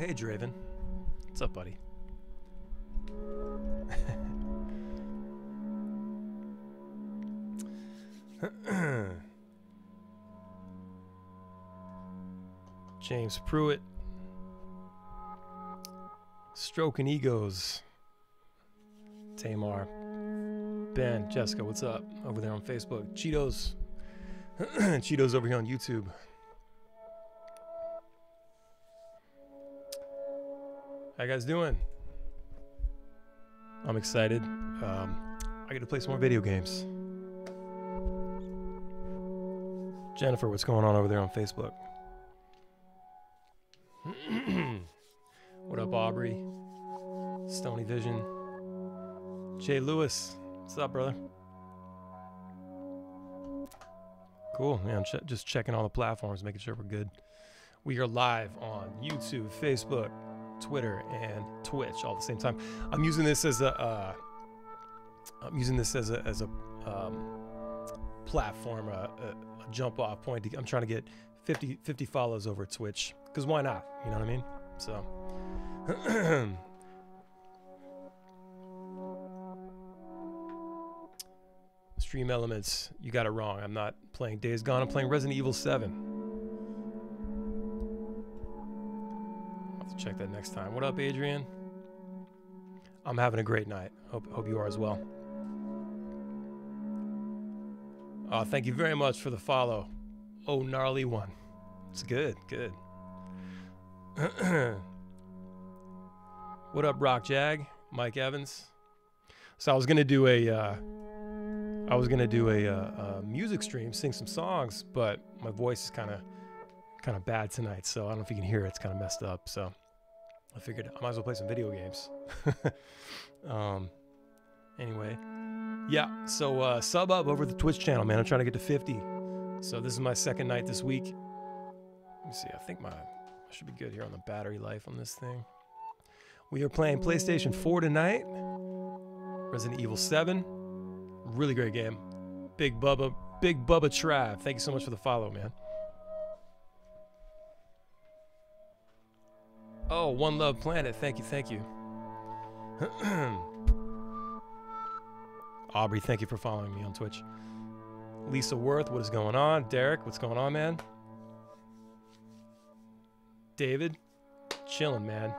hey, Draven. What's up, buddy? James Pruitt. Stroking Egos. Tamar. Ben, Jessica, what's up? Over there on Facebook. Cheetos. Cheetos over here on YouTube. How you guys doing? I'm excited. Um, I get to play some more video games. Jennifer, what's going on over there on Facebook? what up, Aubrey? Stony Vision. Jay Lewis, what's up, brother? Cool, man. Ch- just checking all the platforms, making sure we're good. We are live on YouTube, Facebook, Twitter, and Twitch all at the same time. I'm using this as a, uh, I'm using this as a as a um, platform, a, a, a jump off point. I'm trying to get 50 50 follows over Twitch because why not? You know what I mean? So. StreamElements, you got it wrong. I'm not playing Days Gone. I'm playing Resident Evil 7. Check that next time. What up, Adrian? I'm having a great night. Hope, hope you are as well. Uh, thank you very much for the follow. Oh, gnarly one. It's good, good. what up, Rock Jag? Mike Evans. So I was gonna do a, uh, I was gonna do a, uh, a music stream, sing some songs, but my voice is kind of, kind of bad tonight. So I don't know if you can hear it. It's kind of messed up. So I figured I might as well play some video games. um, anyway, yeah. So uh, sub up over the Twitch channel, man. I'm trying to get to 50. So this is my second night this week. Let me see. I think my I should be good here on the battery life on this thing. We are playing PlayStation 4 tonight. Resident Evil 7. Really great game. Big Bubba, Big Bubba Trav. Thank you so much for the follow, man. Oh, One Love Planet. Thank you, thank you. Aubrey, thank you for following me on Twitch. Lisa Worth, what is going on? Derek, what's going on, man? David, chilling, man.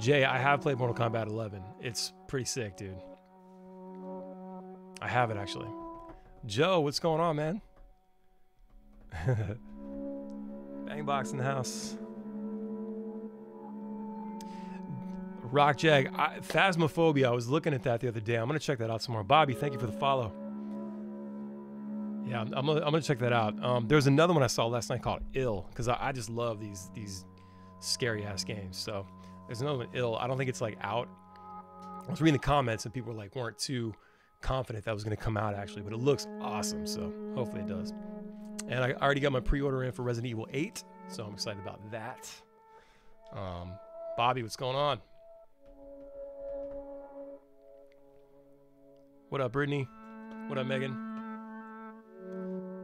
Jay, I have played Mortal Kombat 11. It's pretty sick, dude. I have it actually. Joe, what's going on, man? Bangbox in the house. Rock Jag, I, Phasmophobia. I was looking at that the other day. I'm gonna check that out some more. Bobby, thank you for the follow. Yeah, I'm, I'm, gonna, check that out. Um, there was another one I saw last night called Ill, because I, I just love these these scary ass games. So there's another one, Ill. I don't think it's like out. I was reading the comments and people were like weren't too confident that was gonna come out actually, but it looks awesome. So hopefully it does. And I already got my pre-order in for Resident Evil 8, so I'm excited about that. Um, Bobby, what's going on? What up, Brittany? What up, Megan?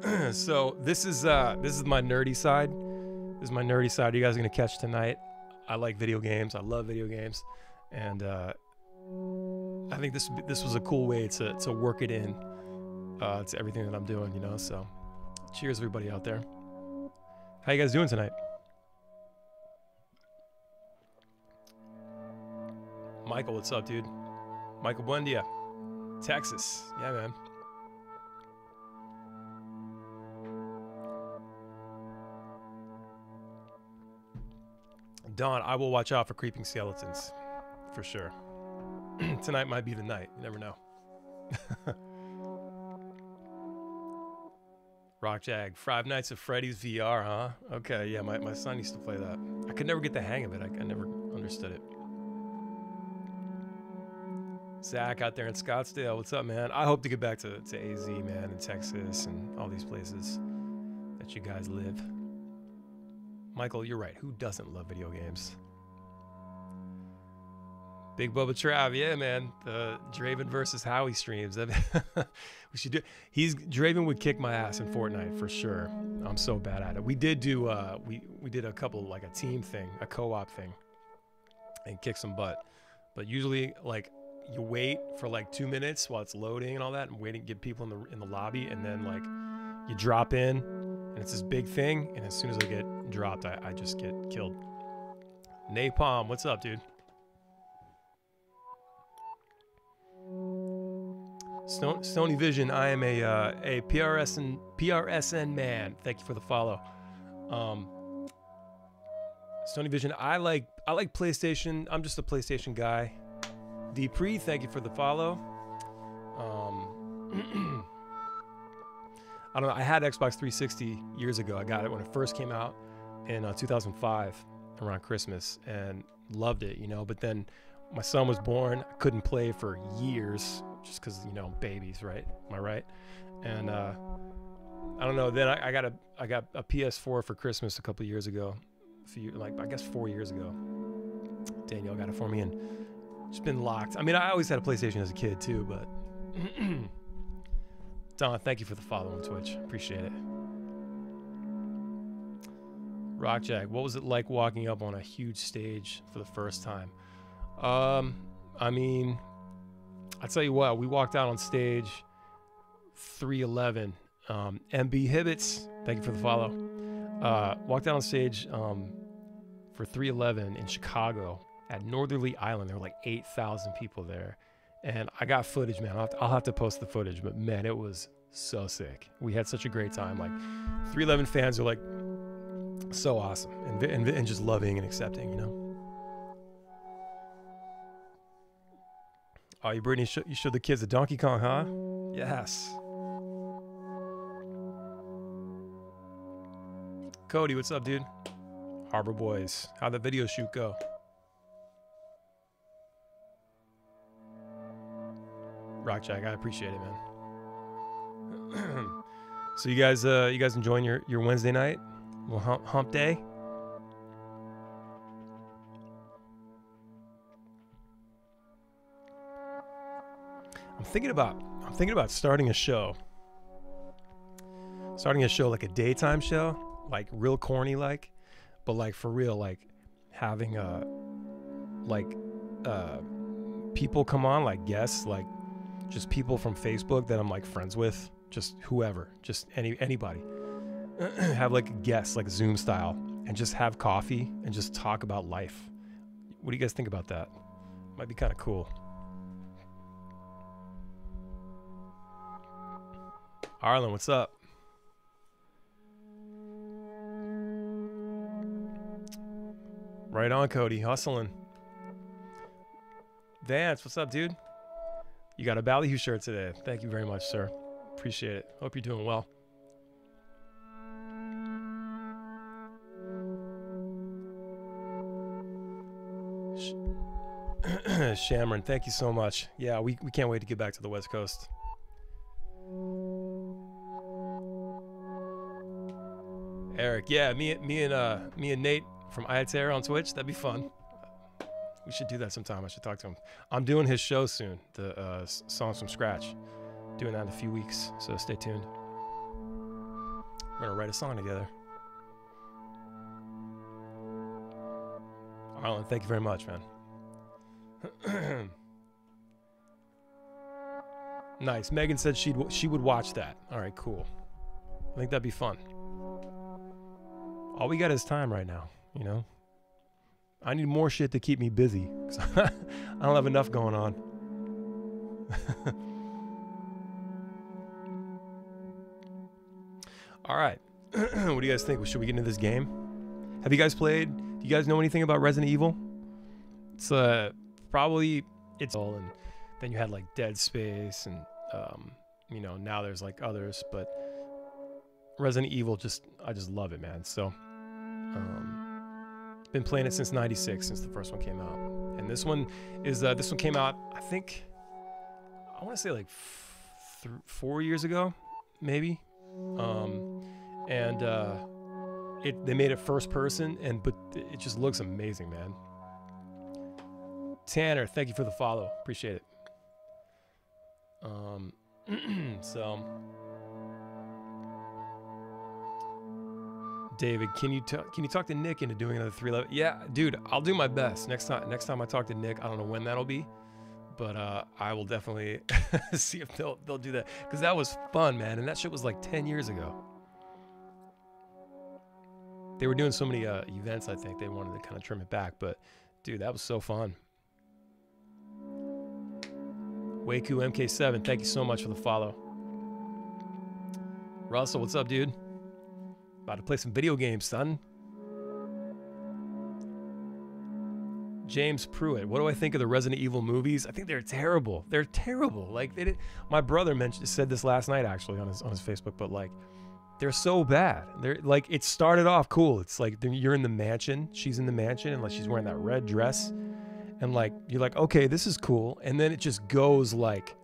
so this is uh this is my nerdy side. This is my nerdy side. You guys are gonna catch tonight. I like video games. I love video games, and uh, I think this this was a cool way to to work it in uh, to everything that I'm doing. You know. So, cheers, everybody out there. How you guys doing tonight? Michael, what's up, dude? Michael Buendia, Texas. Yeah, man. Dawn, I will watch out for creeping skeletons, for sure. Tonight might be the night. You never know. Rock Jag, Five Nights at Freddy's VR, huh? Okay, yeah, my, my son used to play that. I could never get the hang of it. I, I never understood it. Zach out there in Scottsdale, what's up, man? I hope to get back to, to AZ, man, in Texas and all these places that you guys live. Michael, you're right. Who doesn't love video games? Big Bubba Trav, yeah, man. The Draven versus Howi streams. we should do. He's Draven would kick my ass in Fortnite for sure. I'm so bad at it. We did do. Uh, we we did a couple like a team thing, a co-op thing. and kick some butt. But usually, like you wait for like two minutes while it's loading and all that, and waiting to get people in the in the lobby, and then like you drop in, and it's this big thing, and as soon as I get dropped, I, I just get killed. Napalm, what's up, dude? Stone, Stony Vision, I am a uh, a PRSN PRSN man. Thank you for the follow. Um, Stony Vision, I like I like PlayStation. I'm just a PlayStation guy. Depre, thank you for the follow. Um, I don't know. I had Xbox 360 years ago. I got it when it first came out in uh, 2005 around Christmas and loved it, you know. But then my son was born. I couldn't play for years just because you know babies, right? Am I right? And uh, I don't know. Then I, I, got a I got a PS4 for Christmas a couple years ago, a few like I guess four years ago. Danielle got it for me, and it's been locked. I mean, I always had a PlayStation as a kid too, but Don, thank you for the follow on Twitch. Appreciate it. Rockjack, what was it like walking up on a huge stage for the first time? Um, I mean, I tell you what, we walked out on stage 311. Um, MB thank you for the follow. Uh, walked out on stage um, for 311 in Chicago at Northerly Island. There were like 8,000 people there. And I got footage, man. I'll have, to, I'll have to post the footage, but man, it was so sick. We had such a great time. Like 311 fans are like so awesome and, and, and just loving and accepting, you know? Oh, you Brittany, sh- you showed the kids the Donkey Kong, huh? Yes. Cody, what's up, dude? Harbor Boys, how'd the video shoot go? Rock Jack, I appreciate it, man. so you guys, uh, you guys enjoying your your Wednesday night, little hump, hump day? I'm thinking about I'm thinking about starting a show. Starting a show like a daytime show, like real corny like, but like for real like having a like uh people come on like guests like just people from Facebook that I'm like friends with, just whoever, just any anybody. have like guests, like Zoom style and just have coffee and just talk about life. What do you guys think about that? Might be kind of cool. Arlen, what's up? Right on, Cody. Hustling. Vance, what's up, dude? You got a Ballyhoo shirt today. Thank you very much, sir. Appreciate it. Hope you're doing well. Shamron, thank you so much. Yeah, we, we can't wait to get back to the West Coast. Eric, yeah, me, me and uh, me and Nate from Ayater on Twitch. That'd be fun. We should do that sometime. I should talk to him. I'm doing his show soon, the uh, songs from scratch. Doing that in a few weeks, so stay tuned. We're gonna write a song together. Arlen, thank you very much, man. nice. Megan said she'd she would watch that. All right, cool. I think that'd be fun all we got is time right now, you know? I need more shit to keep me busy. I don't have enough going on. all right. what do you guys think? Should we get into this game? Have you guys played? Do you guys know anything about Resident Evil? It's uh probably it's all and then you had like Dead Space and um you know, now there's like others, but Resident Evil just I just love it, man. So um, been playing it since '96, since the first one came out, and this one is uh, this one came out I think I want to say like four years ago, maybe, um, and uh, it they made it first person, and but it just looks amazing, man. Tanner, thank you for the follow, appreciate it. Um, so David, can you t- can you talk to Nick into doing another 311? Yeah, dude, I'll do my best. Next time next time I talk to Nick, I don't know when that'll be, but uh, I will definitely see if they'll they'll do that cuz that was fun, man, and that shit was like 10 years ago. They were doing so many uh, events, I think they wanted to kind of trim it back, but dude, that was so fun. Waku MK7, thank you so much for the follow. Russell, what's up, dude? About to play some video games, son. James Pruitt, what do I think of the Resident Evil movies? I think they're terrible. They're terrible. Like they did. My brother mentioned said this last night actually on his on his Facebook, but like they're so bad. They're like it started off cool. It's like you're in the mansion, she's in the mansion, and like she's wearing that red dress, and like you're like, okay, this is cool, and then it just goes like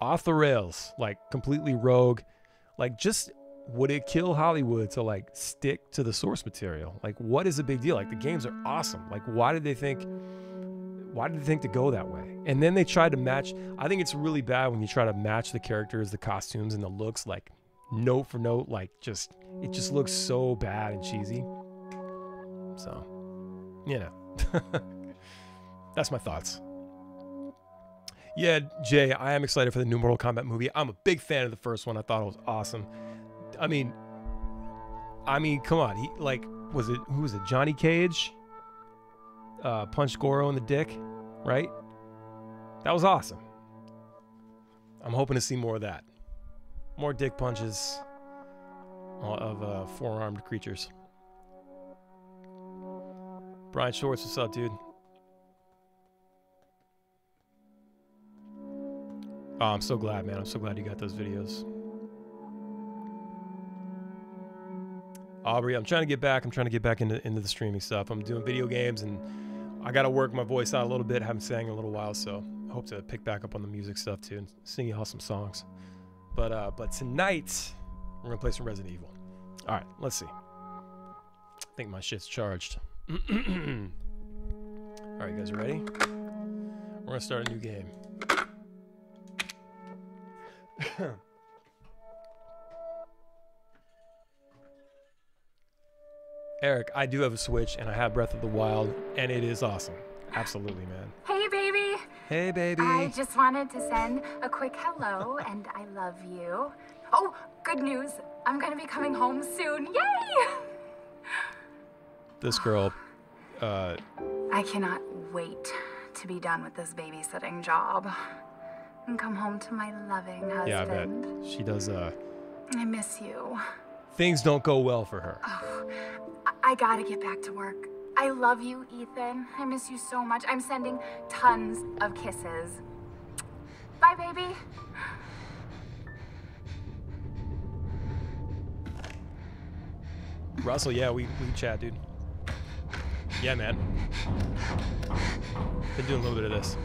off the rails, like completely rogue. Like just would it kill Hollywood to like stick to the source material? Like, what is a big deal? Like, the games are awesome. Like, why did they think? Why did they think to go that way? And then they tried to match. I think it's really bad when you try to match the characters, the costumes, and the looks like note for note. Like, just it just looks so bad and cheesy. So, you know, that's my thoughts. Yeah, Jay, I am excited for the new Mortal Kombat movie. I'm a big fan of the first one. I thought it was awesome. I mean, I mean, come on. He like was it who was it? Johnny Cage. Uh, punched Goro in the dick, right? That was awesome. I'm hoping to see more of that. More dick punches of uh, four-armed creatures. Brian Schwartz, what's up, dude? Oh, I'm so glad, man. I'm so glad you got those videos. Aubrey, I'm trying to get back. I'm trying to get back into into the streaming stuff. I'm doing video games and I got to work my voice out a little bit. haven't sang in a little while, so I hope to pick back up on the music stuff too and sing y'all some songs. But uh, but tonight we're gonna play some Resident Evil. All right, let's see. I think my shit's charged. All right, you guys ready? We're gonna start a new game. Eric, I do have a Switch and I have Breath of the Wild, and it is awesome. Absolutely, man. Hey, baby. Hey, baby. I just wanted to send a quick hello and I love you. Oh, good news. I'm going to be coming home soon. Yay! This girl, uh, I cannot wait to be done with this babysitting job and come home to my loving husband. yeah, I bet she does. Uh, I miss you. things don't go well for her. Oh, I, I gotta get back to work. I love you, Ethan. I miss you so much. I'm sending tons of kisses. Bye, baby. Russell, yeah, we we chat, dude. Yeah, man. Been doing a little bit of this.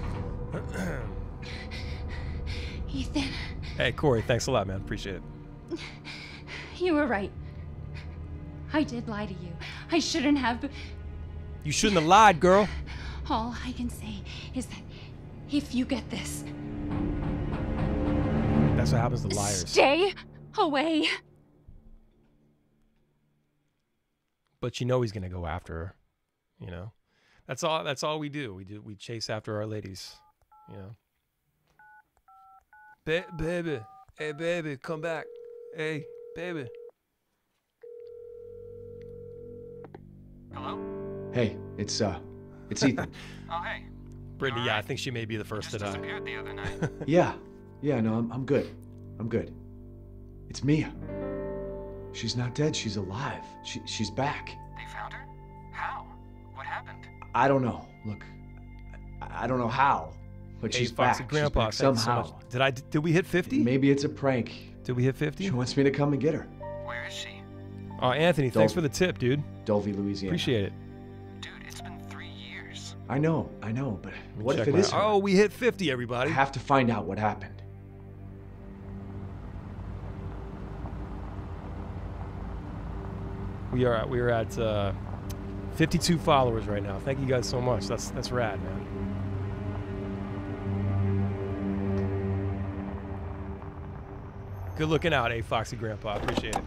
Ethan, hey, Corey, thanks a lot, man. Appreciate it. you were right. I did lie to you. I shouldn't have. You shouldn't have lied, girl. All I can say is that if you get this, That's what happens to liars. stay away. But you know he's gonna go after her. You know, that's all. That's all we do. We do. We chase after our ladies. You know. Ba- baby, hey baby, come back. Hey, baby. Hello? Hey, it's uh, it's Ethan. Oh, hey. Brittany, yeah, I think she may be the first to Just die. disappeared the other night. yeah, yeah, no, I'm, I'm good. I'm good. It's Mia. She's not dead. She's alive. She, she's back. they found her? How? What happened? I don't know. Look, I, I don't know how, but Hey, she's Foxy back. Grandpa, she's back thank you so somehow. Did I? Did we hit 50? Maybe it's a prank. Did we hit 50? She wants me to come and get her. Where is she? Oh, Anthony, thanks for the tip, dude. Dulvey, Louisiana. Appreciate it. Dude, it's been three years. I know, I know, but Let me what if check it my- is her? Oh, we hit 50, I everybody. have to find out what happened. We are at, we are at uh, 52 followers right now. Thank you guys so much. That's that's rad, man. Good looking out, eh, Foxy Grandpa. Appreciate it.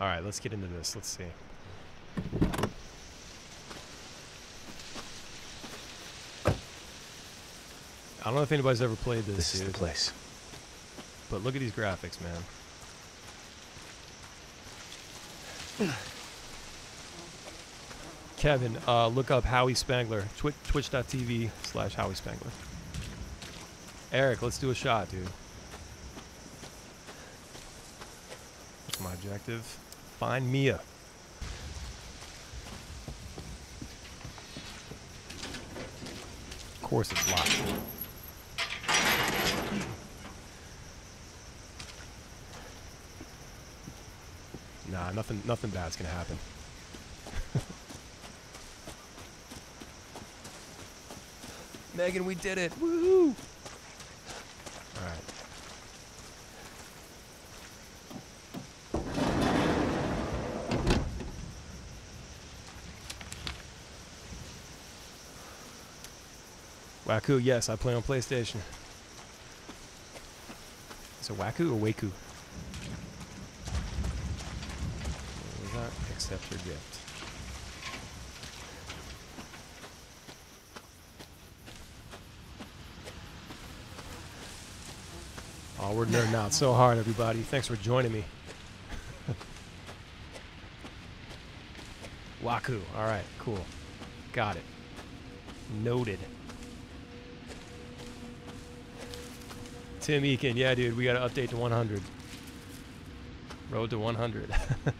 All right, let's get into this. Let's see. I don't know if anybody's ever played this, This is the place. but look at these graphics, man. Kevin, uh, look up Howi Spangler, Twi- twitch.tv slash Howi Spangler. Eric, let's do a shot, dude. That's my objective. Find Mia. Of course it's locked. Nah, nothing nothing bad's gonna happen. Megan, we did it! Woohoo! Alright. Waku, yes, I play on PlayStation. Is it Waku or Waku? Was? Accept your gift. Oh, we're nerding out so hard, everybody. Thanks for joining me. Waku. All right, cool. Got it. Noted. Tim Eakin, yeah, dude, we got to update to 100. Road to 100.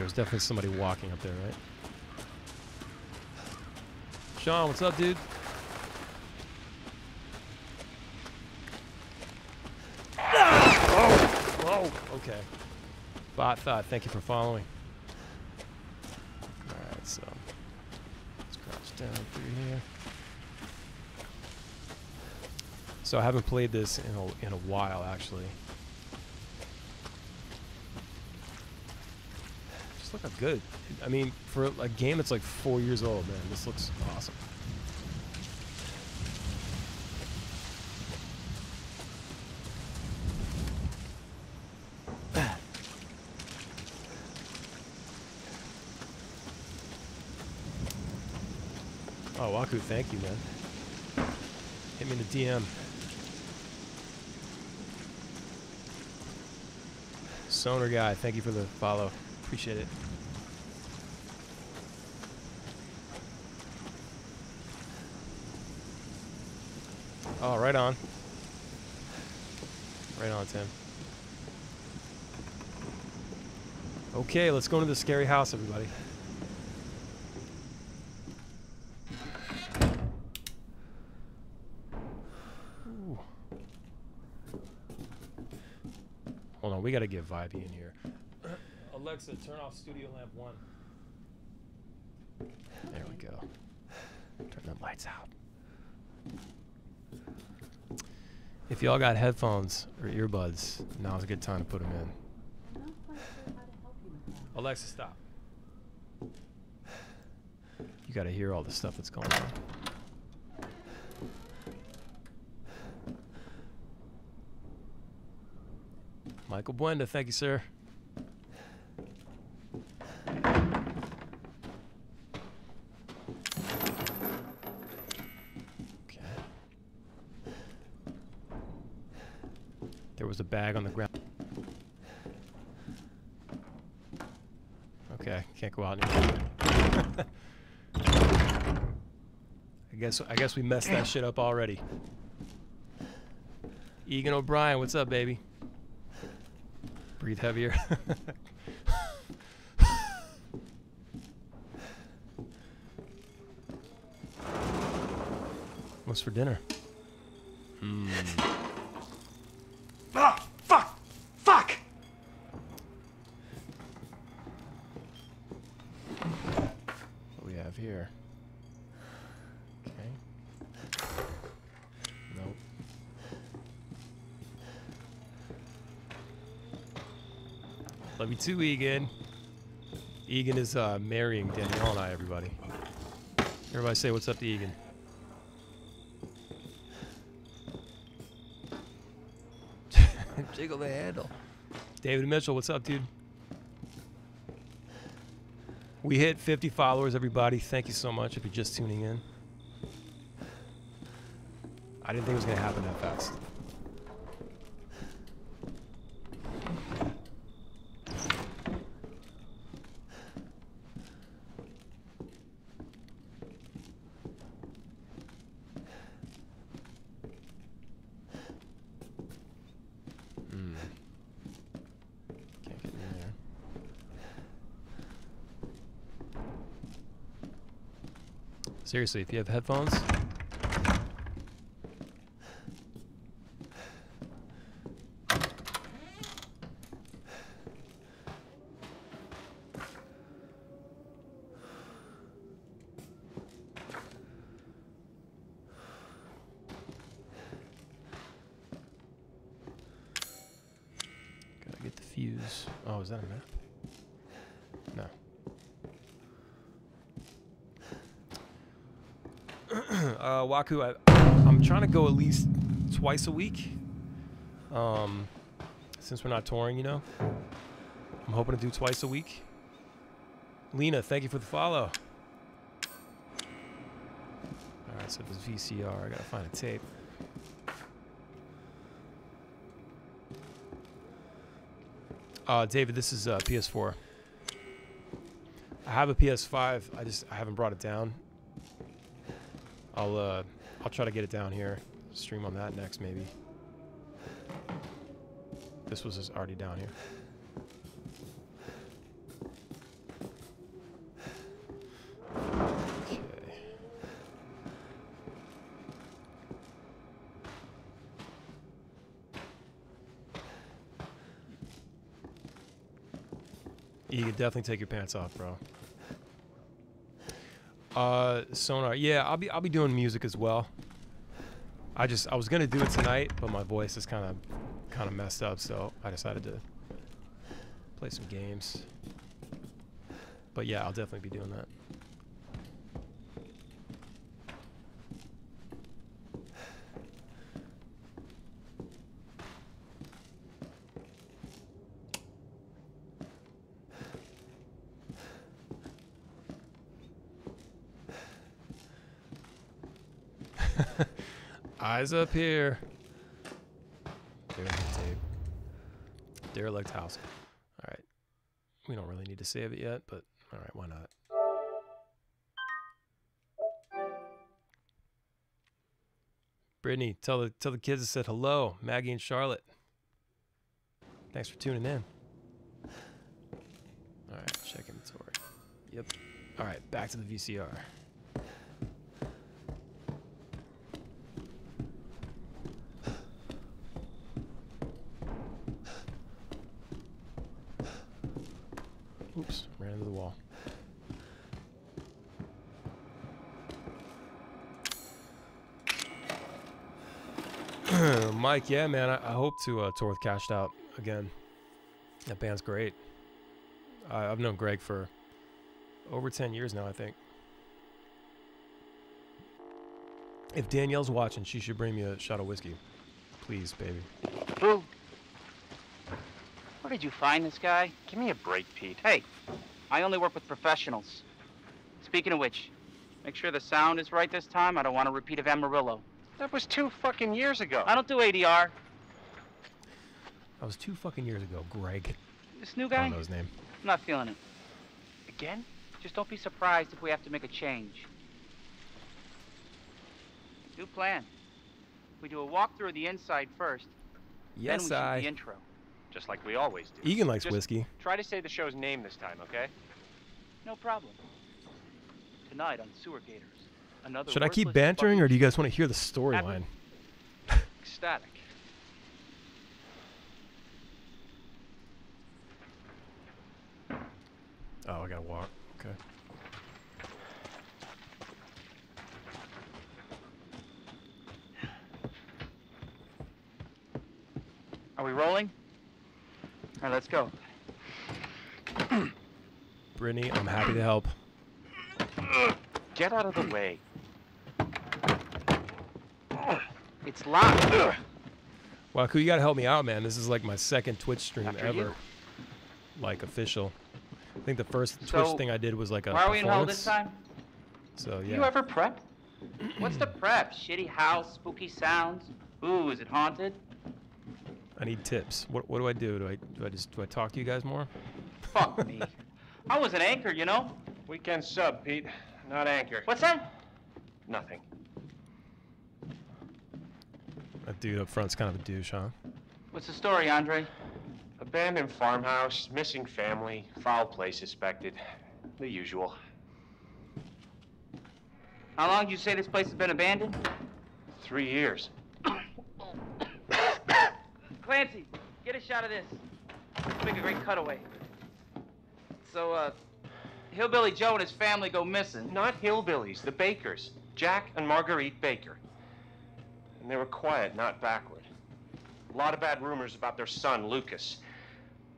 There's definitely somebody walking up there, right? Sean, what's up, dude? Oh, whoa, okay. Bot thought, thank you for following. Alright, so let's crouch down through here. So I haven't played this in a, in a while, actually. Just look how good. I mean, for a game that's like four years old, man, this looks awesome. Oh, Waku, thank you, man. Hit me in the DM. Sonar guy, thank you for the follow. Appreciate it. Oh, right on. Right on, Tim. Okay, let's go into the scary house, everybody. Ooh. Hold on, we gotta get vibey in here. Alexa, turn off Studio Lamp 1. There we go. Turn the lights out. If y'all got headphones or earbuds, now's a good time to put them in. Alexa, stop. You gotta hear all the stuff that's going on. Michael Buenda, thank you, sir. Okay. There was a bag on the ground. Okay, can't go out anymore. I guess I guess we messed that shit up already. Egan O'Brien, what's up, baby? Breathe heavier. What's for dinner? to Egan. Egan is uh, marrying Danielle and I, everybody. Everybody say what's up to Egan. Jiggle the handle. David Mitchell, what's up, dude? We hit 50 followers, everybody. Thank you so much if you're just tuning in. I didn't think it was going to happen that fast. Seriously, if you have headphones, gotta get the fuse. Oh, is that a map? No. I, I'm trying to go at least twice a week. Um, since we're not touring, you know. I'm hoping to do twice a week. Lena, thank you for the follow. All right, so this VCR, I gotta find a tape. Uh, David, this is uh, PS4. I have a PS5. I just I haven't brought it down. I'll uh I'll try to get it down here. Stream on that next maybe. This was already down here. Okay. You can definitely take your pants off, bro. Uh, sonar. Yeah, I'll be I'll be doing music as well. I just I was gonna do it tonight, but my voice is kind of kind of messed up, so I decided to play some games. But yeah, I'll definitely be doing that. Up here. Derelict tape. Derelict house. All right. We don't really need to save it yet, but all right, why not? Brittany, tell the tell the kids I said hello, Maggie and Charlotte. Thanks for tuning in. All right, check inventory. Yep. All right, back to the VCR. Oops, ran into the wall. Mike, yeah, man, I, I hope to uh, tour with Cashed Out again. That band's great. I, I've known Greg for over 10 years now, I think. If Danielle's watching, she should bring me a shot of whiskey. Please, baby. Boo. Where did you find this guy? Give me a break, Pete. Hey, I only work with professionals. Speaking of which, make sure the sound is right this time. I don't want a repeat of Amarillo. That was two fucking years ago. I don't do ADR. That was two fucking years ago, Greg. This new guy? I don't know his name. I'm not feeling it. Again? Just don't be surprised if we have to make a change. New plan. We do a walkthrough of the inside first, Yes, then we shoot I. the intro. Just like we always do. Egan likes Just whiskey. Try to say the show's name this time, okay? No problem. Tonight on Sewer Gators. Another Should I keep bantering, or do you guys want to hear the storyline? Ecstatic. Oh, I gotta walk. Okay. Are we rolling? All right, let's go. Brittany, I'm happy to help. Get out of the way. It's locked. Waku, you gotta help me out, man. This is like my second Twitch stream After ever, you. like official. I think the first So, Twitch thing I did was like a Why are we in hell this time? So yeah. You ever prep? What's the prep? Shitty house, spooky sounds? Ooh, is it haunted? I need tips. What what do I do? Do I do I just do I talk to you guys more? Fuck me. I was an anchor, you know? Weekend sub, Pete. Not anchor. What's that? Nothing. That dude up front's kind of a douche, huh? What's the story, Andre? Abandoned farmhouse, missing family, foul play suspected. The usual. How long do you say this place has been abandoned? Three years. Clancy, get a shot of this. Let's make a great cutaway. So, uh, Hillbilly Joe and his family go missing. Not hillbillies, the Bakers. Jack and Marguerite Baker. And they were quiet, not backward. A lot of bad rumors about their son, Lucas.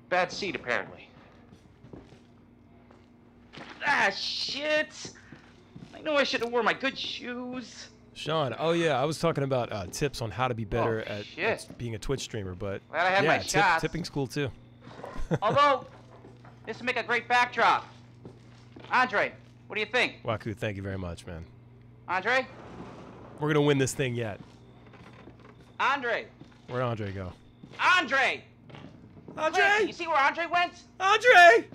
Bad seed, apparently. Ah, shit! I know I should have worn my good shoes. Sean, oh yeah, I was talking about uh, tips on how to be better Oh, at, at being a Twitch streamer, but Glad I had yeah, my tip- tipping's cool too. Although, this would make a great backdrop. Andre, what do you think? Waku, thank you very much, man. Andre? We're gonna win this thing yet. Andre! Where'd Andre go? Andre! Clancy, you see where Andre went? Andre!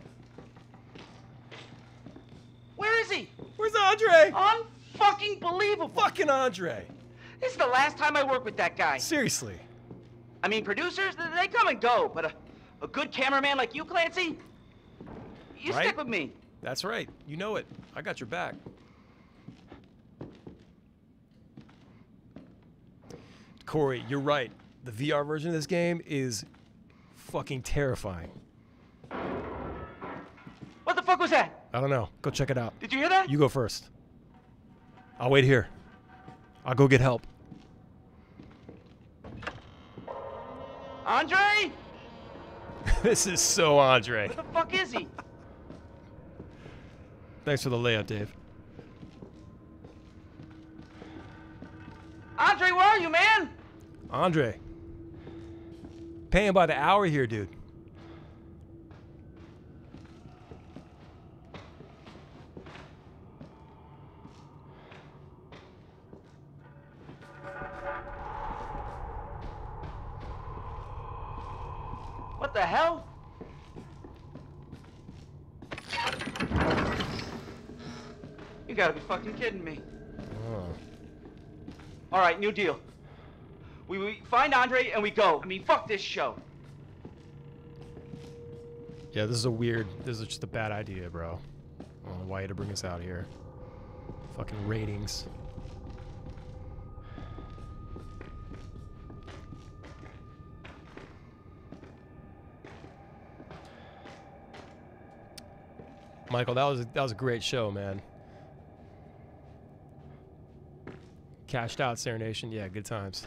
Where is he? Where's Andre? Unfucking believable! Fucking Andre! This is the last time I work with that guy. Seriously. I mean, producers, they come and go, but a, a good cameraman like you, Clancy, you Right? stick with me. That's right. You know it. I got your back. Corey, you're right. The VR version of this game is fucking terrifying. What the fuck was that? I don't know. Go check it out. Did you hear that? You go first. I'll wait here. I'll go get help. Andre? this is so Andre. Where the fuck is he? Thanks for the layout, Dave. Andre. Paying by the hour here, dude. What the hell? You gotta be fucking kidding me. Oh. All right, new deal. Find Andre and we go. I mean, fuck this show. Yeah, this is a weird. This is just a bad idea, bro. I don't know why you to bring us out here. Fucking ratings. Michael, that was a, that was a great show, man. Cashed out, Sarah Nation. Yeah, good times.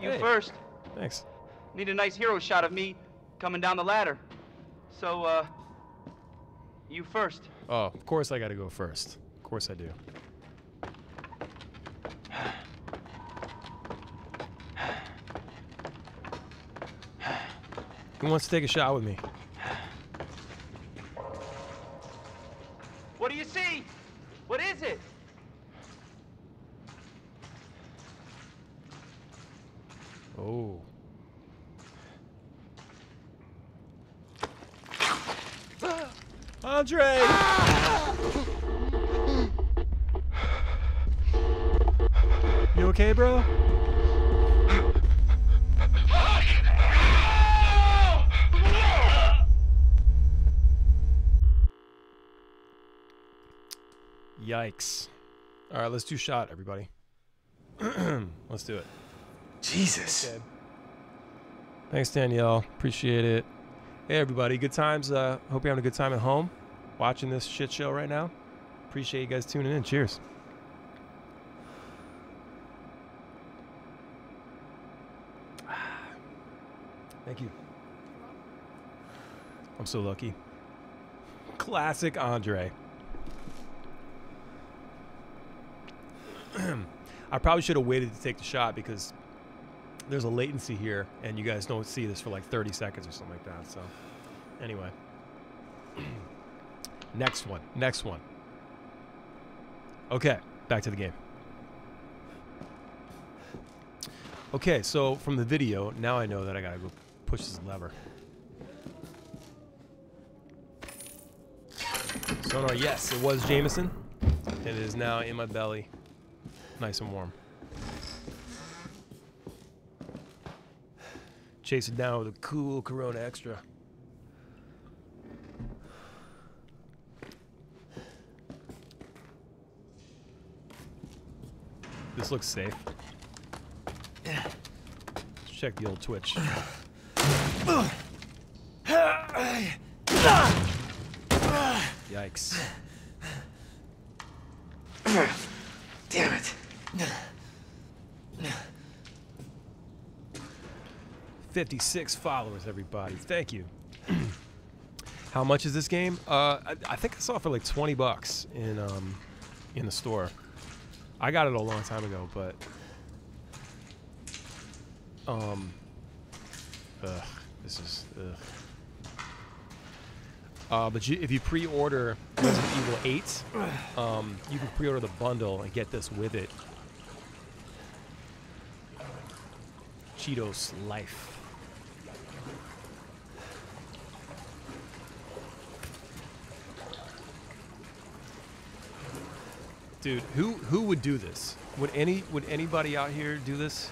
You Hey. first. Thanks. Need a nice hero shot of me coming down the ladder. So, uh, you first. Oh, of course I got to go first. Of course I do. Who wants to take a shot with me? What do you see? What is it? Oh. Andre! You okay, bro? Yikes. All right, let's do shot, everybody. let's do it. Jesus. Thanks, Danielle. Appreciate it. Hey, everybody. Good times. Uh, hope you're having a good time at home watching this shit show right now. Appreciate you guys tuning in. Cheers. Thank you. I'm so lucky. Classic Andre. I probably should have waited to take the shot because there's a latency here, and you guys don't see this for like 30 seconds or something like that. So, anyway, next one, next one. Okay, back to the game. Okay, so from the video, now I know that I gotta go push this lever. Sonar, yes, it was Jameson. And it is now in my belly, nice and warm. Chase it down with a cool Corona Extra. This looks safe. Let's check the old Twitch. Yikes. Damn it. 56 followers, everybody. Thank you. How much is this game? Uh, I, I think I saw it for like 20 bucks in um, in the store. I got it a long time ago, but um, ugh, this is ugh. Uh, but you, if you pre-order Resident Evil 8, um, you can pre-order the bundle and get this with it. Cheetos Life. Dude, who who would do this? Would any would anybody out here do this?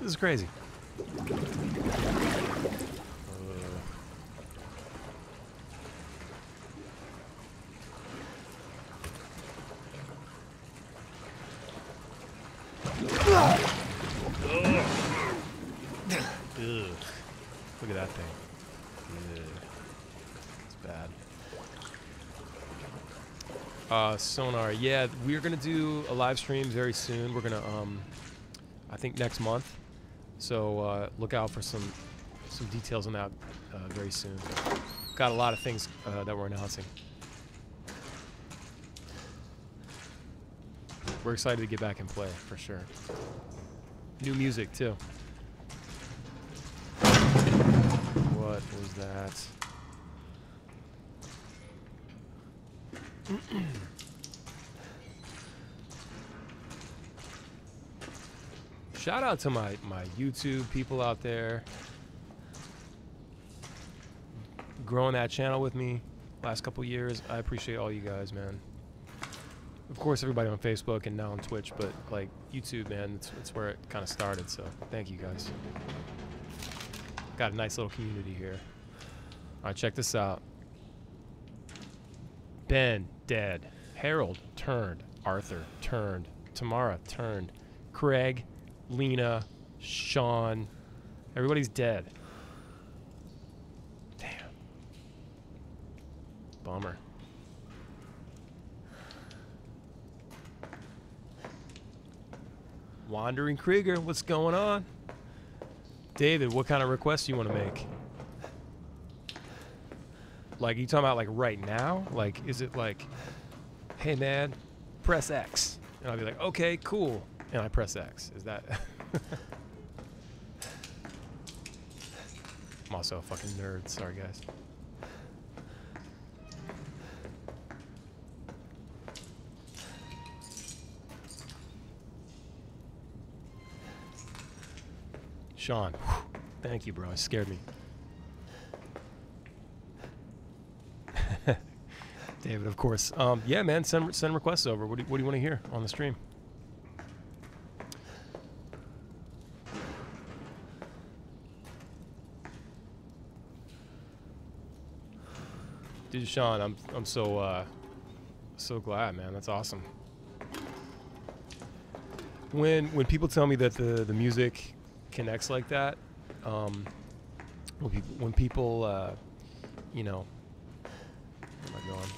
This is crazy. Ugh. Look at that thing. Ugh. It's bad. Sonar. Yeah, we're gonna do a live stream very soon. We're gonna, um, I think next month. So uh, look out for some some details on that uh, very soon. Got a lot of things uh, that we're announcing. We're excited to get back and play for sure. New music too. What was that? Shout out to my, my YouTube people out there. Growing that channel with me last couple years. I appreciate all you guys, man. Of course, everybody on Facebook and now on Twitch, but like YouTube, man, it's, it's where it kind of started. So thank you guys. Got a nice little community here. All right, check this out. Ben dead. Harold turned. Arthur turned. Tamara turned. Craig, Lena, Sean. Everybody's dead. Damn. Bummer. Wandering Krieger, what's going on? David, what kind of requests do you want to make? Like, you talking about like right now? Like, is it like, hey man, press X? And I'll be like, okay, cool. And I press X. Is that. I'm also a fucking nerd. Sorry, guys. Sean, thank you, bro. It scared me. David, of course. Um, yeah, man, send send requests over. What do you, what do you want to hear on the stream? Dude, Sean, I'm I'm so uh, so glad, man. That's awesome. When when people tell me that the the music connects like that, um, when people when people uh, you know?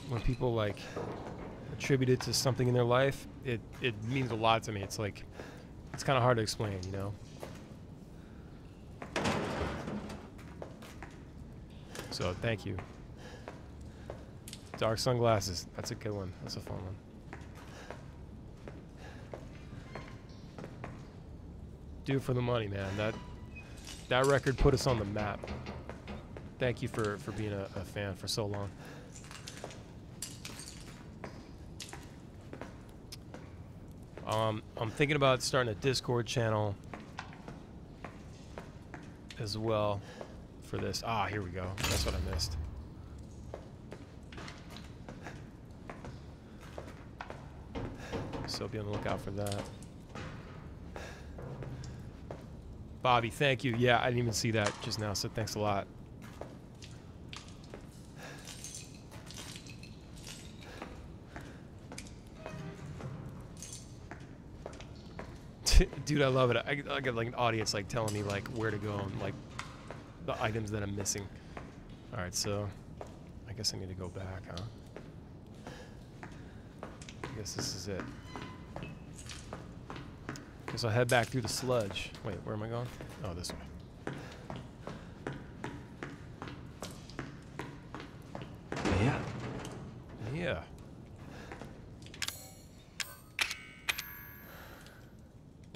When people like attribute it to something in their life, it it means a lot to me. It's like it's kind of hard to explain, you know. So thank you. Dark sunglasses. That's a good one. That's a fun one. Do it for the money, man. That that record put us on the map. Thank you for for being a, a fan for so long. Um, I'm thinking about starting a Discord channel as well for this. Ah, here we go. That's what I missed. So be on the lookout for that. Bobby, thank you. Yeah, I didn't even see that just now, so thanks a lot. Dude, I love it. I, I get like an audience like telling me like where to go and like the items that I'm missing. All right, so I guess I need to go back, huh? I guess this is it. Guess I'll head back through the sludge. Wait, where am I going? Oh, this way. Yeah. Yeah.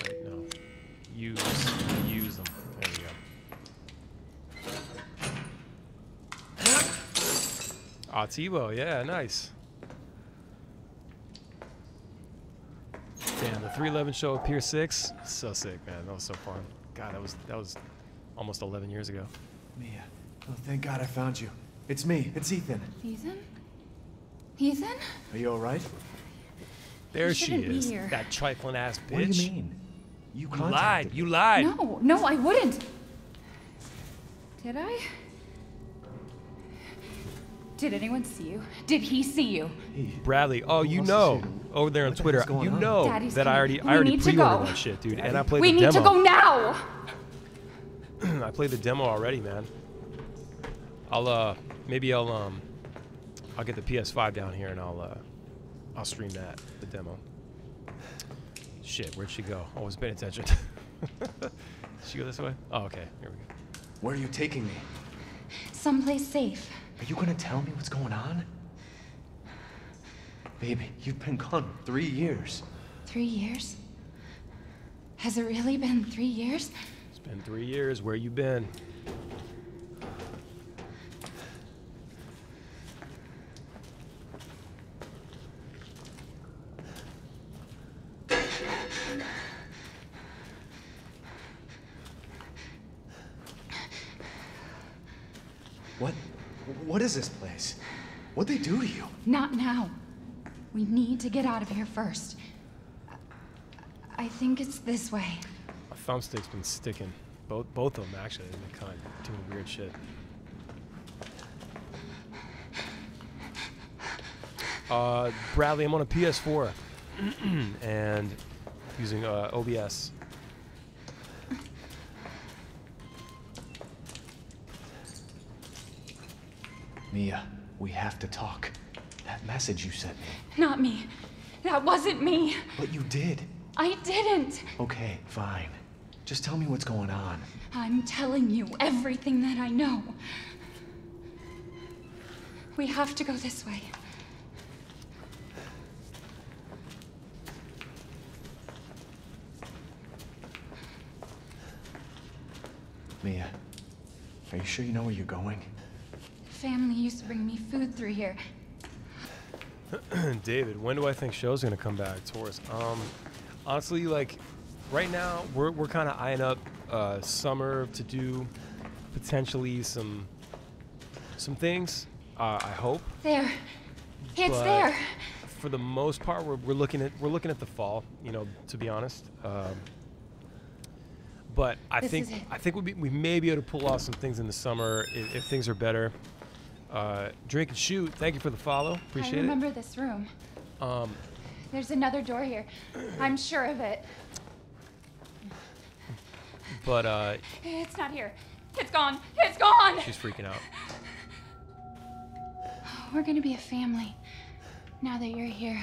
Wait, no. Use, use them. There we go. Ah, Tebow, yeah, nice. Damn, the 311 show at Pier 6, so sick, man. That was so fun. God, that was that was almost 11 years ago. Mia. Oh, thank God I found you. It's me. It's Ethan. Ethan? Ethan? Are you all right? There she is, here. that trifling ass bitch. What do you mean? You You lied. me. You lied. No, no, I wouldn't. Did I? Did anyone see you? Did he see you? Hey, Bradley, oh, you know, over there on What Twitter, you on? know Daddy's that I coming. already, We I already need to pre-ordered that shit, dude, and I played the demo. we need to go now! I played the demo already, man. I'll uh, maybe I'll um, I'll get the PS5 down here and I'll uh, I'll stream that, the demo. Shit, where'd she go? I wasn't paying attention. Did she go this way? Oh, okay, here we go. Where are you taking me? Someplace safe. Are you gonna tell me what's going on? Baby, you've been gone three years. Three years? Has it really been three years? It's been three years. Where you been? What? What is this place? What'd they do to you? Not now. We need to get out of here first. I think it's this way. My thumbstick's been sticking. Both both of them actually. They've been kind of doing weird shit. Uh, Bradley, I'm on a PS4 and using uh, OBS. Mia, we have to talk. That message you sent me. Not me. That wasn't me. But you did. I didn't. Okay, fine. Just tell me what's going on. I'm telling you everything that I know. We have to go this way. Mia, are you sure you know where you're going? Family used to bring me food through here. David, when do I think show's gonna come back to us? Um, honestly, like right now, we're we're kind of eyeing up uh, summer to do potentially some some things. Uh, I hope. There. It's But- there. For the most part, we're, we're looking at we're looking at the fall. You know, to be honest. Um, but I This think. I think we we may be able to pull off some things in the summer if, if things are better. Uh, drink and shoot. Thank you for the follow. Appreciate it. I remember this room. Um, There's another door here. I'm sure of it. but uh, It's not here. It's gone. It's gone. she's freaking out. We're gonna be a family. Now that you're here,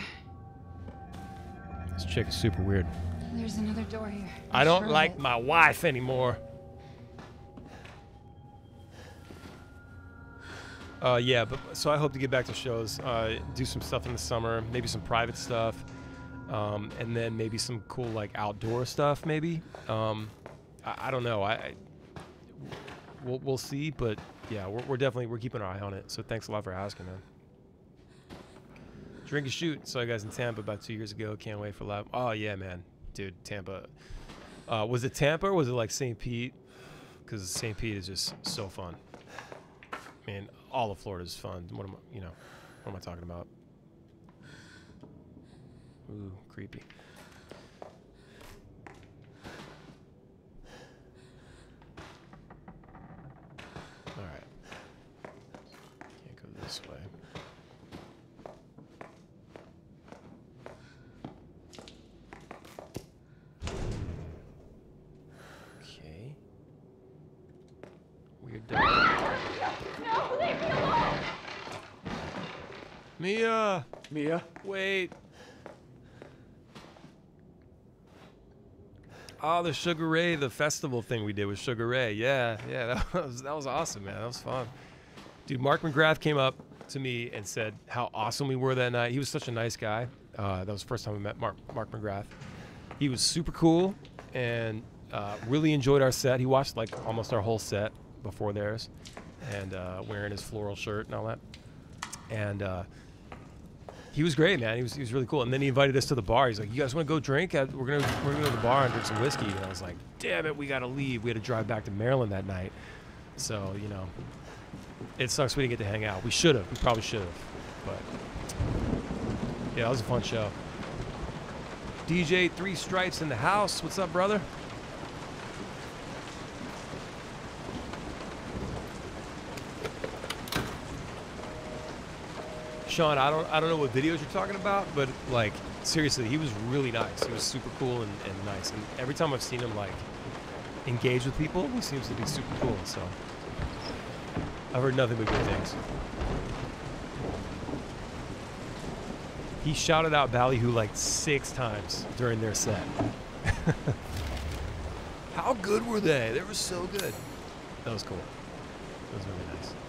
This chick is super weird. there's another door here. I I'm don't sure like it. my wife anymore. Uh, yeah, but so I hope to get back to shows, uh, do some stuff in the summer, maybe some private stuff. um, and then maybe some cool like outdoor stuff. Maybe um, I, I don't know. I, I we'll, we'll see, but yeah, we're, we're definitely we're keeping our eye on it. So thanks a lot for asking, man. Drink and shoot. Saw you guys in Tampa about two years ago. Can't wait for live. Oh yeah, man, dude, Tampa. Uh, was it Tampa or was it like St. Pete? Because St. Pete is just so fun. Man, all of Florida's fun. What am I, you know, what am I talking about? Ooh, creepy. All right. Can't go this way. Okay. Weird door. No, leave me alone! Mia, Mia? wait. Oh, the Sugar Ray, the festival thing we did with Sugar Ray. Yeah, yeah, that was that was awesome, man. That was fun. Dude, Mark McGrath came up to me and said how awesome we were that night. He was such a nice guy. Uh, that was the first time I met Mark Mark McGrath. He was super cool and uh, really enjoyed our set. He watched like almost our whole set before theirs, and uh, wearing his floral shirt and all that. And uh, he was great, man. He was, he was really cool. And then he invited us to the bar. He's like, "You guys want to go drink? We're gonna we're gonna go to the bar and drink some whiskey." And I was like, "Damn it, we gotta leave. We had to drive back to Maryland that night." So you know, it sucks we didn't get to hang out. We should have. We probably should have. But yeah, that was a fun show. DJ Three Stripes in the house. What's up, brother? Sean, I don't I don't know what videos you're talking about, but like seriously, he was really nice. He was super cool and, and nice. And every time I've seen him like engage with people, he seems to be super cool. So I've heard nothing but good things. He shouted out Ballyhoo like six times during their set. How good were they? They were so good. That was cool. That was really nice.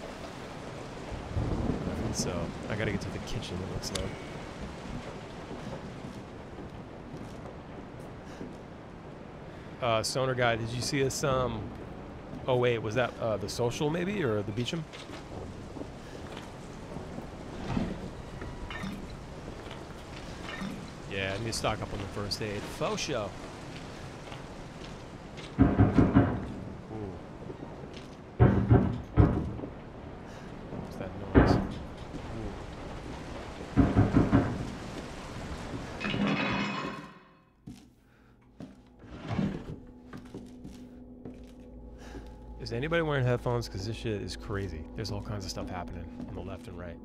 So I gotta get to the kitchen. It looks like. Uh, Stoner guy, did you see us? Um, oh wait, was that uh, the social maybe or the Beacham? Yeah, I need to stock up on the first aid. Faux show. Ooh. What's that noise? Ooh. Is anybody wearing headphones? Because this shit is crazy. There's all kinds of stuff happening on the left and right.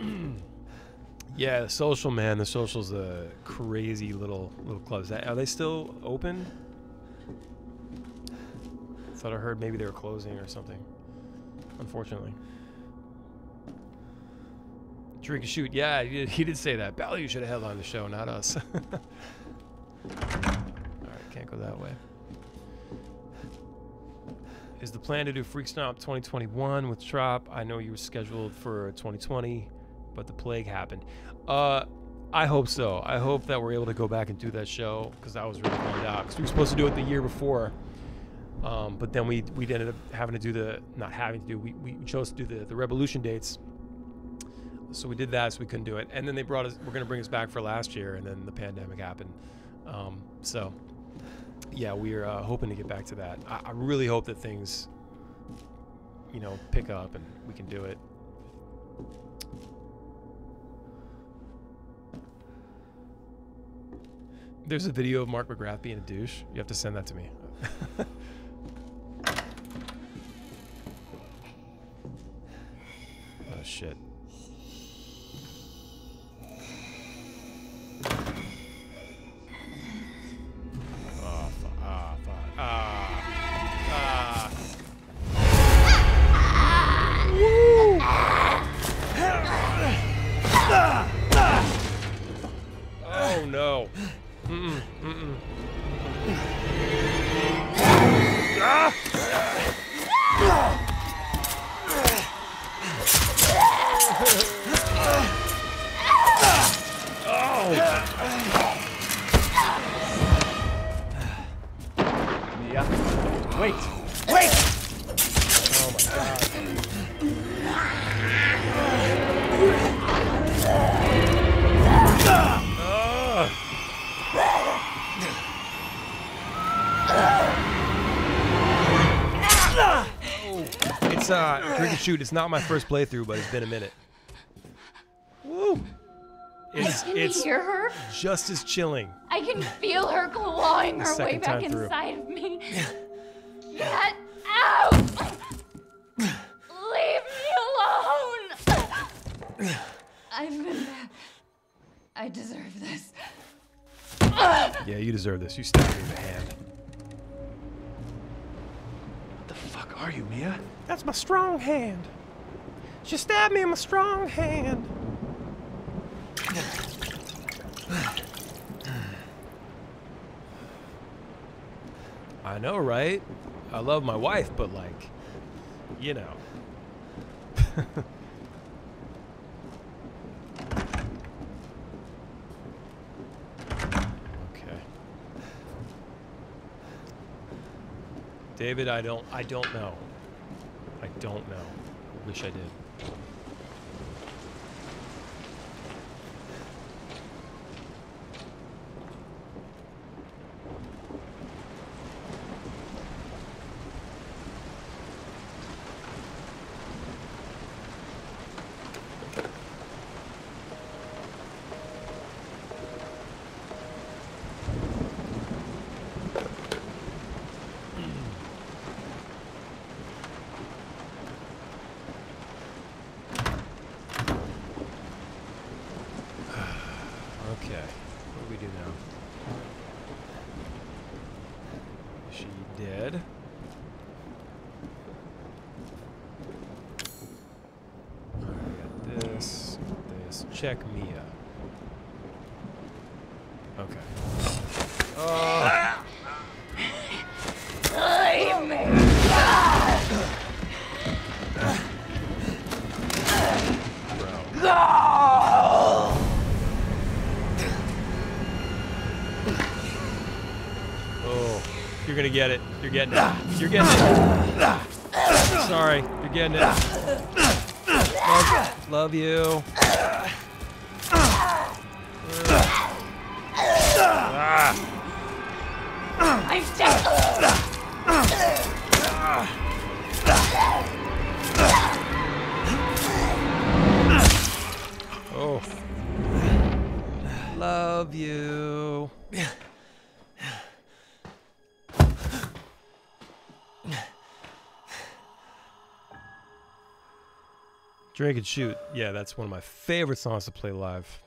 yeah, the social man. The social's a crazy little little club. That, are they still open? Thought I heard maybe they were closing or something. Unfortunately. Drink and shoot. Yeah, he did, he did say that. Bally you should have headlined the show, not us. All right, can't go that way. Is the plan to do Freak Stomp 2021 with Trop? I know you were scheduled for 2020, but the plague happened. Uh, I hope so. I hope that we're able to go back and do that show because I was really out because we were supposed to do it the year before. Um, but then we we ended up having to do the not having to do we, we chose to do the the Revolution dates. So we did that, so we couldn't do it. And then they brought us. We're gonna bring us back for last year, and then the pandemic happened. Um, so yeah, we're uh, hoping to get back to that. I, I really hope that things, you know, pick up and we can do it. There's a video of Mark McGrath being a douche. You have to send that to me. oh shit. Shoot. It's not my first playthrough, but it's been a minute. Woo! It's I can it's hear her. just as chilling. I can feel her clawing her way back time through. inside of me. Get out! Leave me alone! I've been bad. I deserve this. Yeah, you deserve this. You stabbed me in the hand. What the fuck are you, Mia? That's my strong hand. She stabbed me in my strong hand. I know, right? I love my wife, but like, you know. okay. David, I don't I don't know. I don't know. Wish I did. Okay. What do we do now? Is she dead? Alright, we got this, this. Check Mia. Okay. Oh, Leave me! Bro. Oh, you're gonna get it. You're getting it. You're getting it. Sorry, you're getting it. Love, love you. I'm dead! Love you. Drink and shoot. Yeah, that's one of my favorite songs to play live.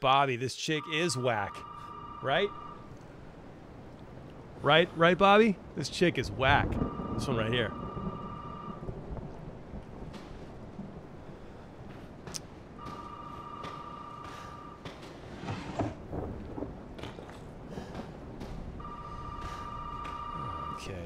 Bobby, this chick is whack. Right? Right? Right, Bobby? This chick is whack. This one right here. Okay,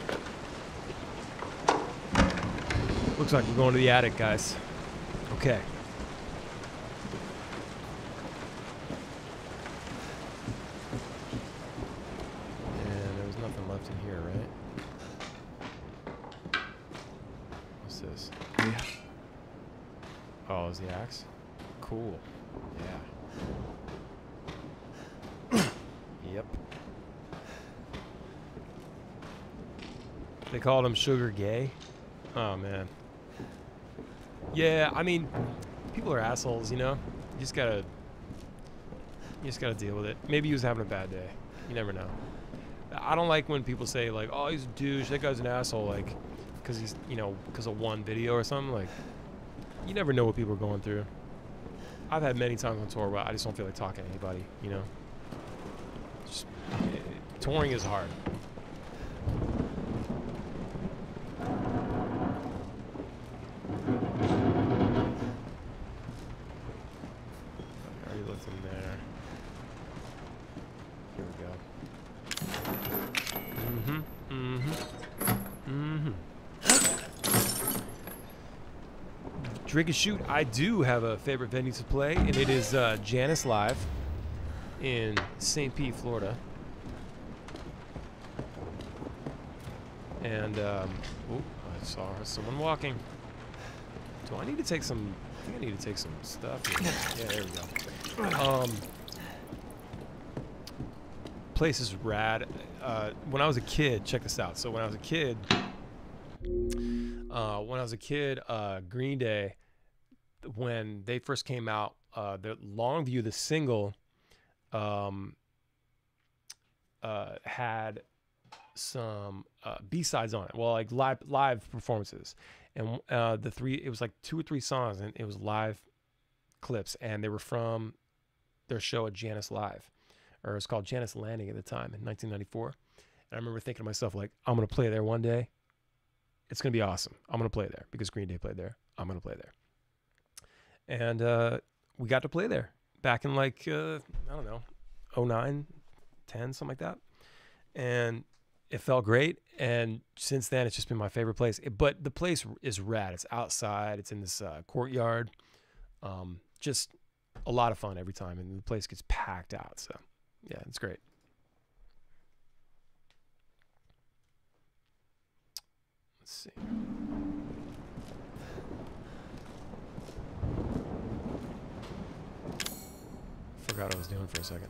Looks like we're going to the attic, guys. Okay. And there was nothing left in here, right? What's this? Oh, is the axe? Cool. Yeah. yep. They called him Sugar Gay. Oh man. Yeah, I mean, people are assholes, you know. You just gotta, you just gotta deal with it. Maybe he was having a bad day. You never know. I don't like when people say like, "Oh, he's a douche. That guy's an asshole," like, because he's, you know, because of one video or something. Like, you never know what people are going through. I've had many times on tour where I just don't feel like talking to anybody. You know. Just, eh, touring is hard. Drink and shoot. I do have a favorite venue to play, and it is uh, Jannus Live in St. Pete, Florida. And um, oh, I saw someone walking. Do I need to take some? I think I need to take some stuff. Here. Yeah, there we go. Um, place is rad. Uh, when I was a kid, check this out. So when I was a kid, uh, when I was a kid, uh, Green Day, when they first came out, uh, the Longview, the single, um, uh, had some uh, B sides on it. Well, like live live performances, and uh, the three it was like two or three songs, and it was live clips, and they were from their show at Jannus Live, or it was called Jannus Landing at the time in 1994. And I remember thinking to myself, like, I'm gonna play there one day. It's gonna be awesome. I'm gonna play there because Green Day played there. I'm gonna play there. And uh, we got to play there back in like uh, I don't know, 09, 10, something like that. And it felt great. And since then it's just been my favorite place. It, but the place is rad. It's outside. It's in this uh, courtyard. Um, just a lot of fun every time. And the place gets packed out. So yeah it's great. Let's see forgot what i was doing for a second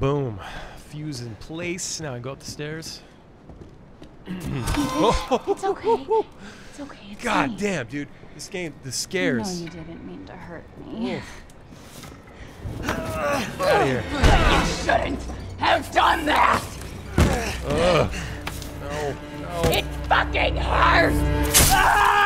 boom fuse in place. Now I go up the stairs. It's okay. It's okay. It's God me. damn, dude. This game, the know scares. you didn't mean to hurt me. Get out of here. shouldn't have done that! Ugh. No, no. It fucking hurts! Ah!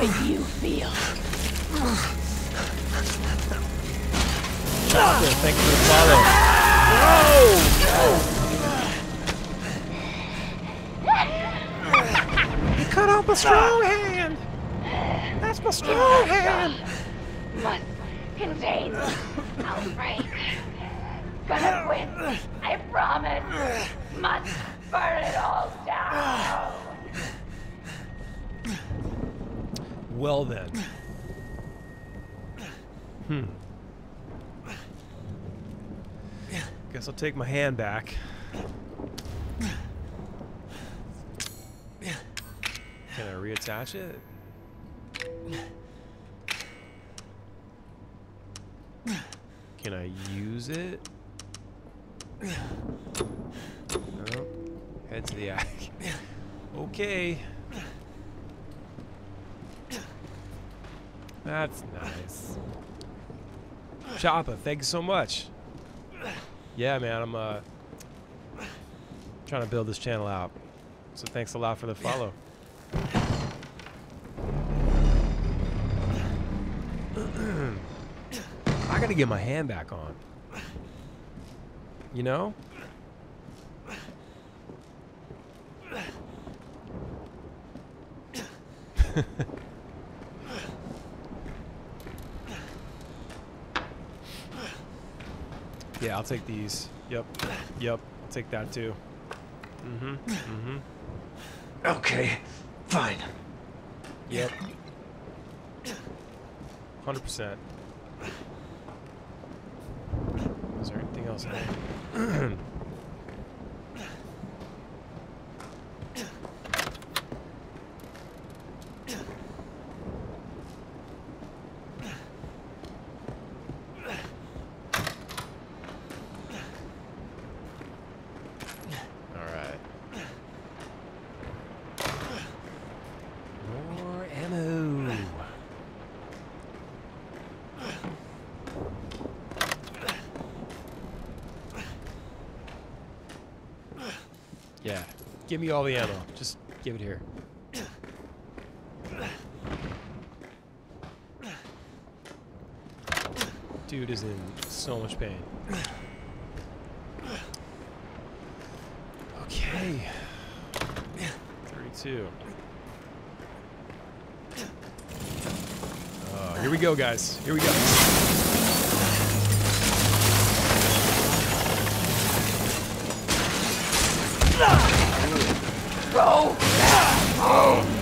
See what you feel. Chopper, thank you for the follow. You cut off my strong hand. That's my strong hand. Must contain outbreak. Gonna win. I promise. Must burn it all down. Well then. Hmm. Guess I'll take my hand back. Can I reattach it? Can I use it? No. Head to the attic. Okay. That's nice. Choppa, thank you so much. Yeah, man, I'm uh trying to build this channel out. So thanks a lot for the follow. I gotta get my hand back on. You know? yeah, I'll take these. Yep. Yep. I'll take that too. Mm-hmm. Mm-hmm. Okay, fine. Yep. Hundred percent. Is there anything else? give me all the ammo. Just give it here. Dude is in so much pain. Okay. 32. Uh, here we go, guys. Here we go. Go home.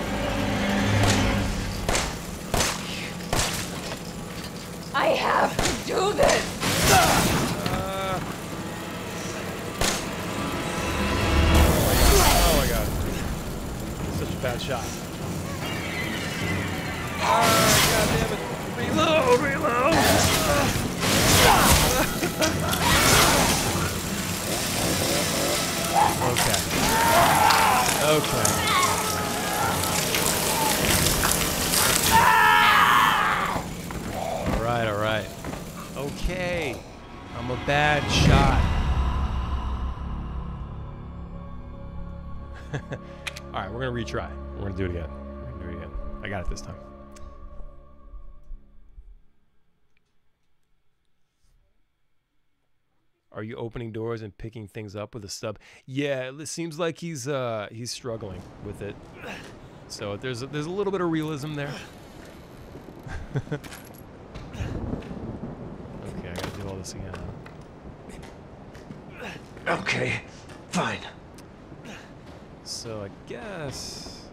Gonna do it again. Gonna do it again. I got it this time. Are you opening doors and picking things up with a stub? Yeah, it seems like he's uh he's struggling with it. So there's a, there's a little bit of realism there. okay, I gotta do all this again. Okay, fine. So I guess.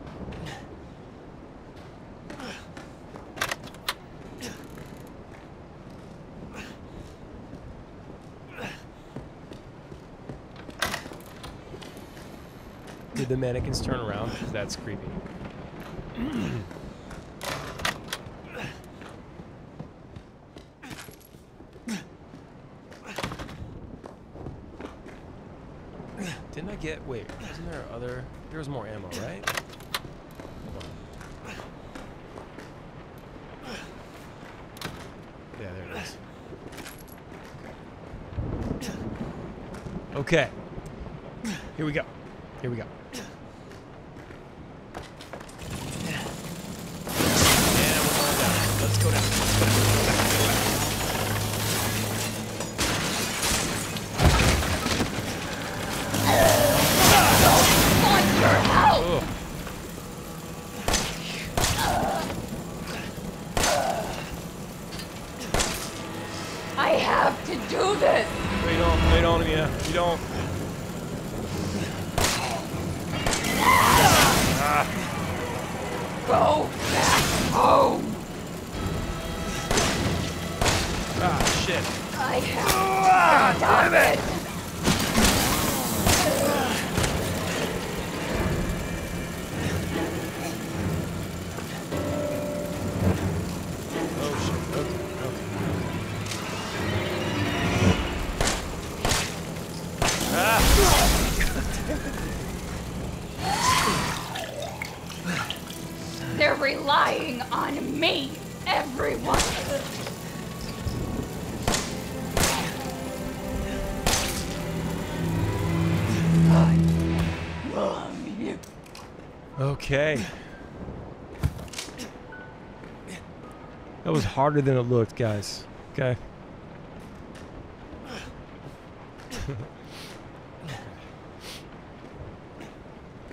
Did the mannequins turn around? Creepy. Didn't I get? Wait, wasn't there other? There was more ammo, right? Yeah, there it is. Okay. Here we go. Here we go. Harder than it looked, guys. Okay.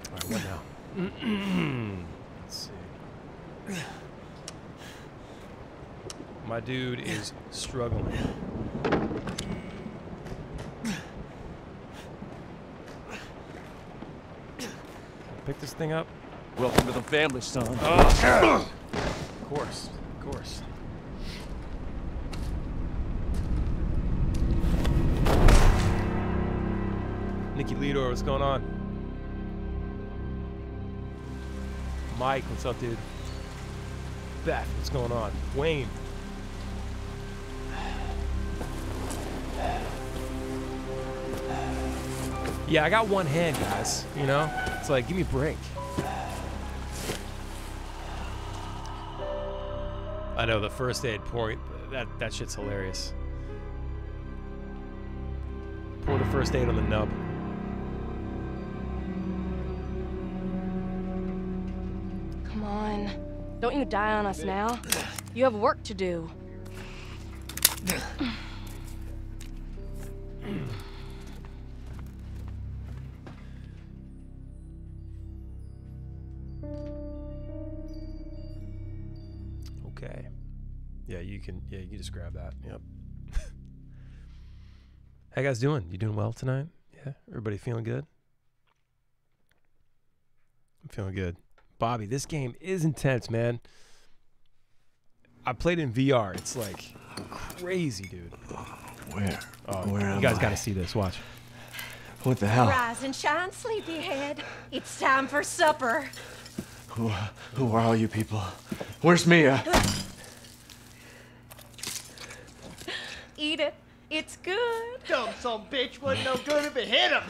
Alright, what now? Let's see. My dude is struggling. Pick this thing up. Welcome to the family, son. Of what's up, dude? Beth, what's going on? Wayne. Yeah, I got one hand, guys. You know? It's like, give me a break. I know the first aid point. That that shit's hilarious. Pour the first aid on the nub. On. Don't you die on us now. You have work to do. Okay. Yeah, you can. Yeah, you can just grab that. Yep. How you guys doing? You doing well tonight? Yeah, everybody feeling good? I'm feeling good. Bobby, this game is intense, man. I played in VR. It's like crazy, dude. Where? Oh, Where you guys got to see this. Watch. What the hell? Rise and shine, sleepyhead. It's time for supper. Who, who are all you people? Where's Mia? Eat it. It's good. Dumb son bitch wasn't no good if it hit him.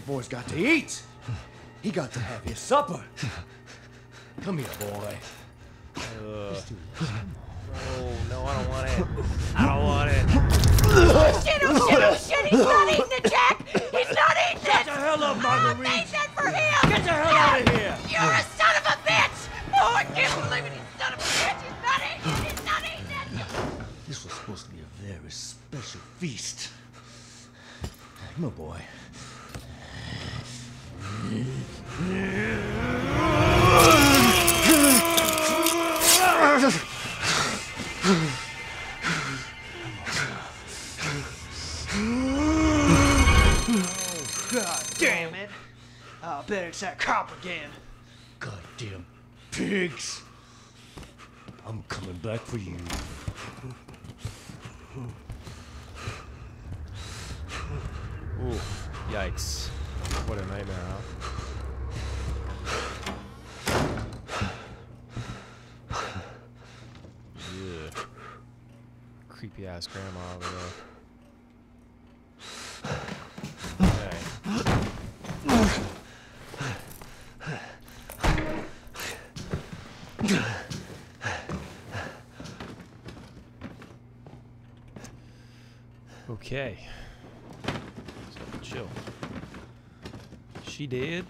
His boy's got to eat. He got to have his supper. Come here, boy. Oh no, I don't want it. I don't want it. Oh shit, oh shit, oh shit. He's not eating it, Jack. He's not eating it. Get the hell up, Marguerite. I made that for him. Get the hell out of here. You're a son of a bitch. Oh, I can't believe it. He's son of a bitch. He's not eating it. He's not eating it. This was supposed to be a very special feast. Come My boy. Again. Goddamn pigs. I'm coming back for you. Ooh, yikes. What a nightmare, huh? Yeah. Creepy ass grandma over there. Okay. Okay. So chill. She did.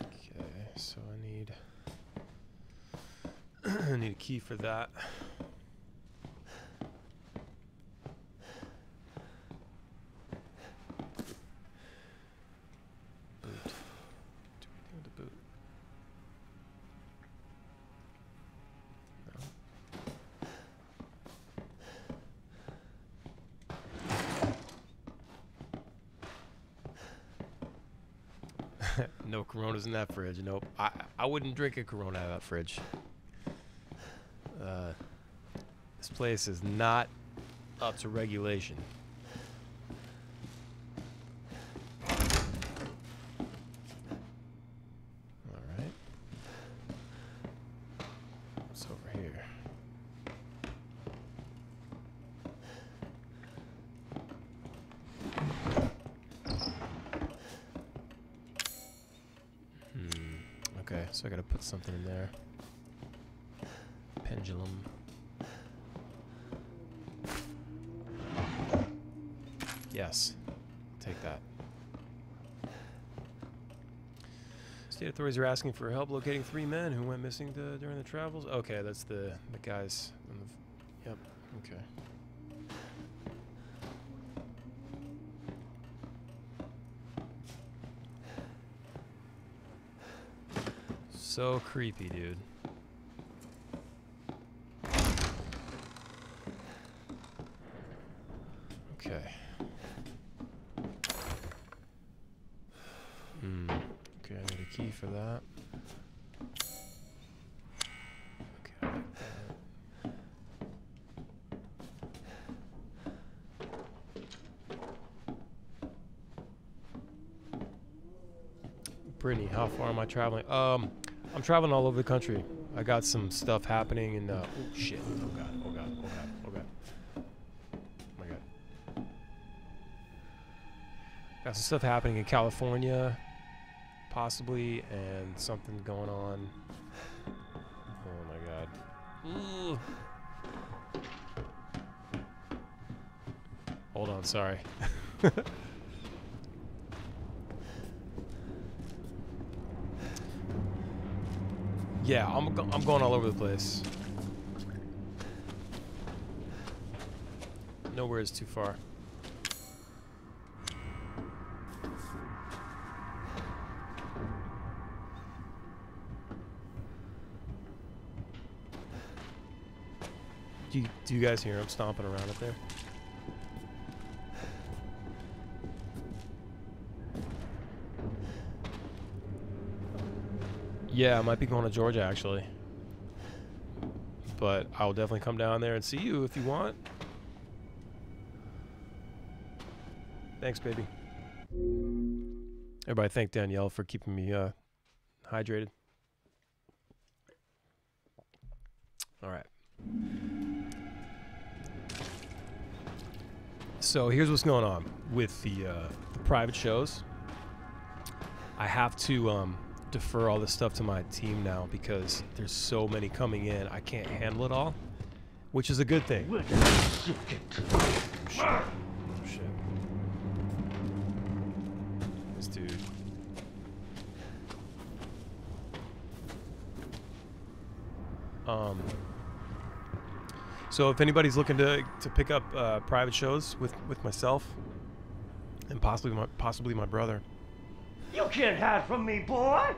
Okay, so I need I need a key for that. No Coronas in that fridge. Nope. I I wouldn't drink a Corona out of that fridge. Uh, this place is not up to regulation. All right. What's over here? Hmm. Okay, so I gotta put something in there. Pendulum. State authorities are asking for help locating three men who went missing during the travels. Okay, that's the the guys. The, yep. Okay. So creepy, dude. Okay. Hmm. Okay, I need a key for that. Okay. I like that. Brittany, how far am I traveling? Um, I'm traveling all over the country. I got some stuff happening in. Uh, oh shit! Oh god! Oh god! Oh god! Oh god! Oh my god! Got some stuff happening in California, possibly, and something going on. Oh my god. Ooh. Hold on, sorry. yeah, I'm, I'm going all over the place. Nowhere is too far. Do you, do you guys hear him stomping around up there? Yeah, I might be going to Georgia actually. But I'll definitely come down there and see you if you want. Thanks, baby. Everybody thank Danielle for keeping me uh, hydrated. All right. So here's what's going on with the, uh, the private shows. I have to um, defer all this stuff to my team now because there's so many coming in. I can't handle it all, which is a good thing. Shit. Shit. This dude. Um. So if anybody's looking to to pick up uh, private shows with with myself and possibly my possibly my brother, You can't hide from me, boy.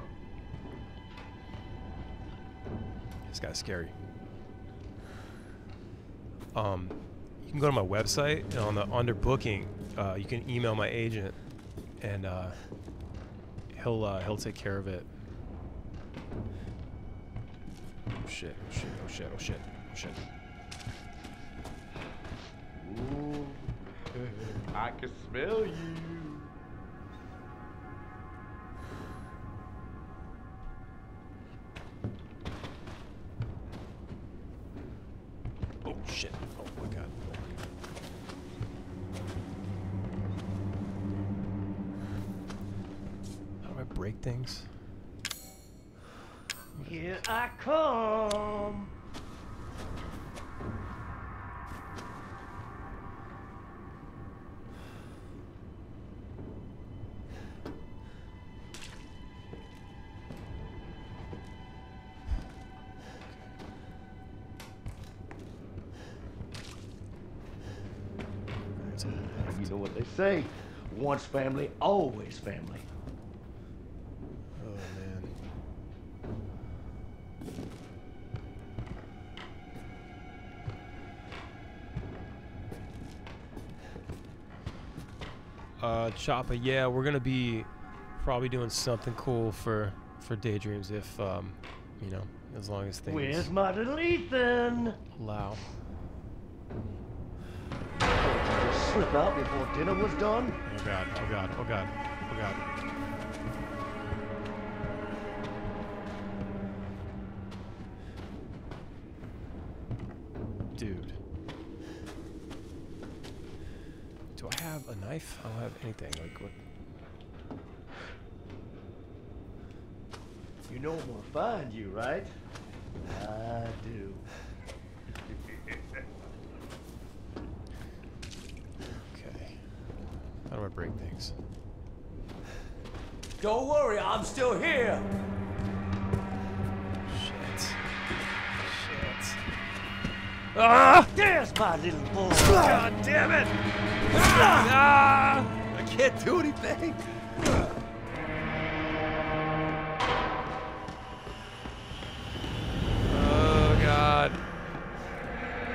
this guy's scary. Um, you can go to my website and on the under booking, uh, you can email my agent, and uh, he'll uh, he'll take care of it. Oh shit! Oh shit! Oh shit! Oh shit! Oh shit! Ooh, I can smell you. Break things? Here I come. You know what they say. Once family, always family. Choppa, yeah, we're gonna be probably doing something cool for for daydreams if um, you know, as long as things Where's my little Ethan? allow. Slip out before dinner was done. Oh god! Oh god! Oh god! Oh god! Dude. Do I have a knife? I don't have anything. Like what? You know I'm gonna find you, right? I do. Okay. How do I break things? Don't worry, I'm still here. Shit. Shit. Ah! There's my little boy. God damn it! Ah! I can't do anything. God.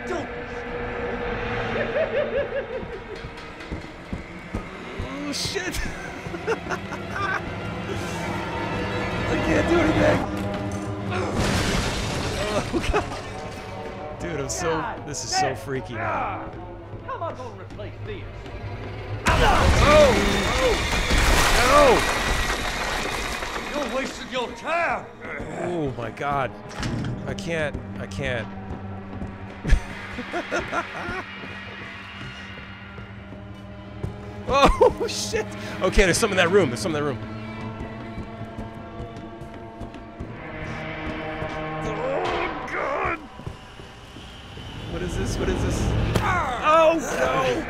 Don't. Oh shit! I can't do anything. Oh god. Dude, I'm so. This is so freaky now. How am I gonna replace this? Oh, oh, You're wasting your time. Oh my god. I can't. I can't. Oh shit! Okay, there's some in that room. There's some in that room. Oh god! What is this? What is this? Oh no!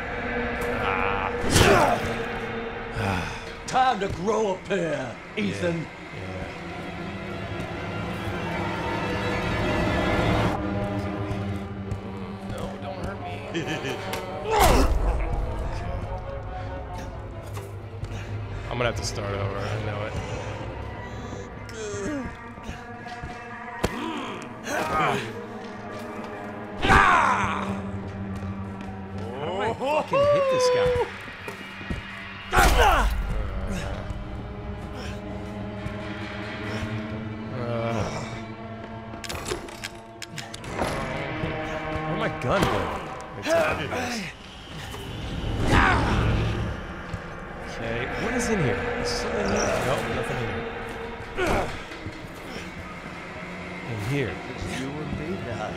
Ah. Time to grow a pair, Ethan. No, I'm gonna have to start over. I know it. Uh, where'd my gun go? It's this. Okay, what is in here? Is something in here? Nope, nothing in here. In here. You and me now,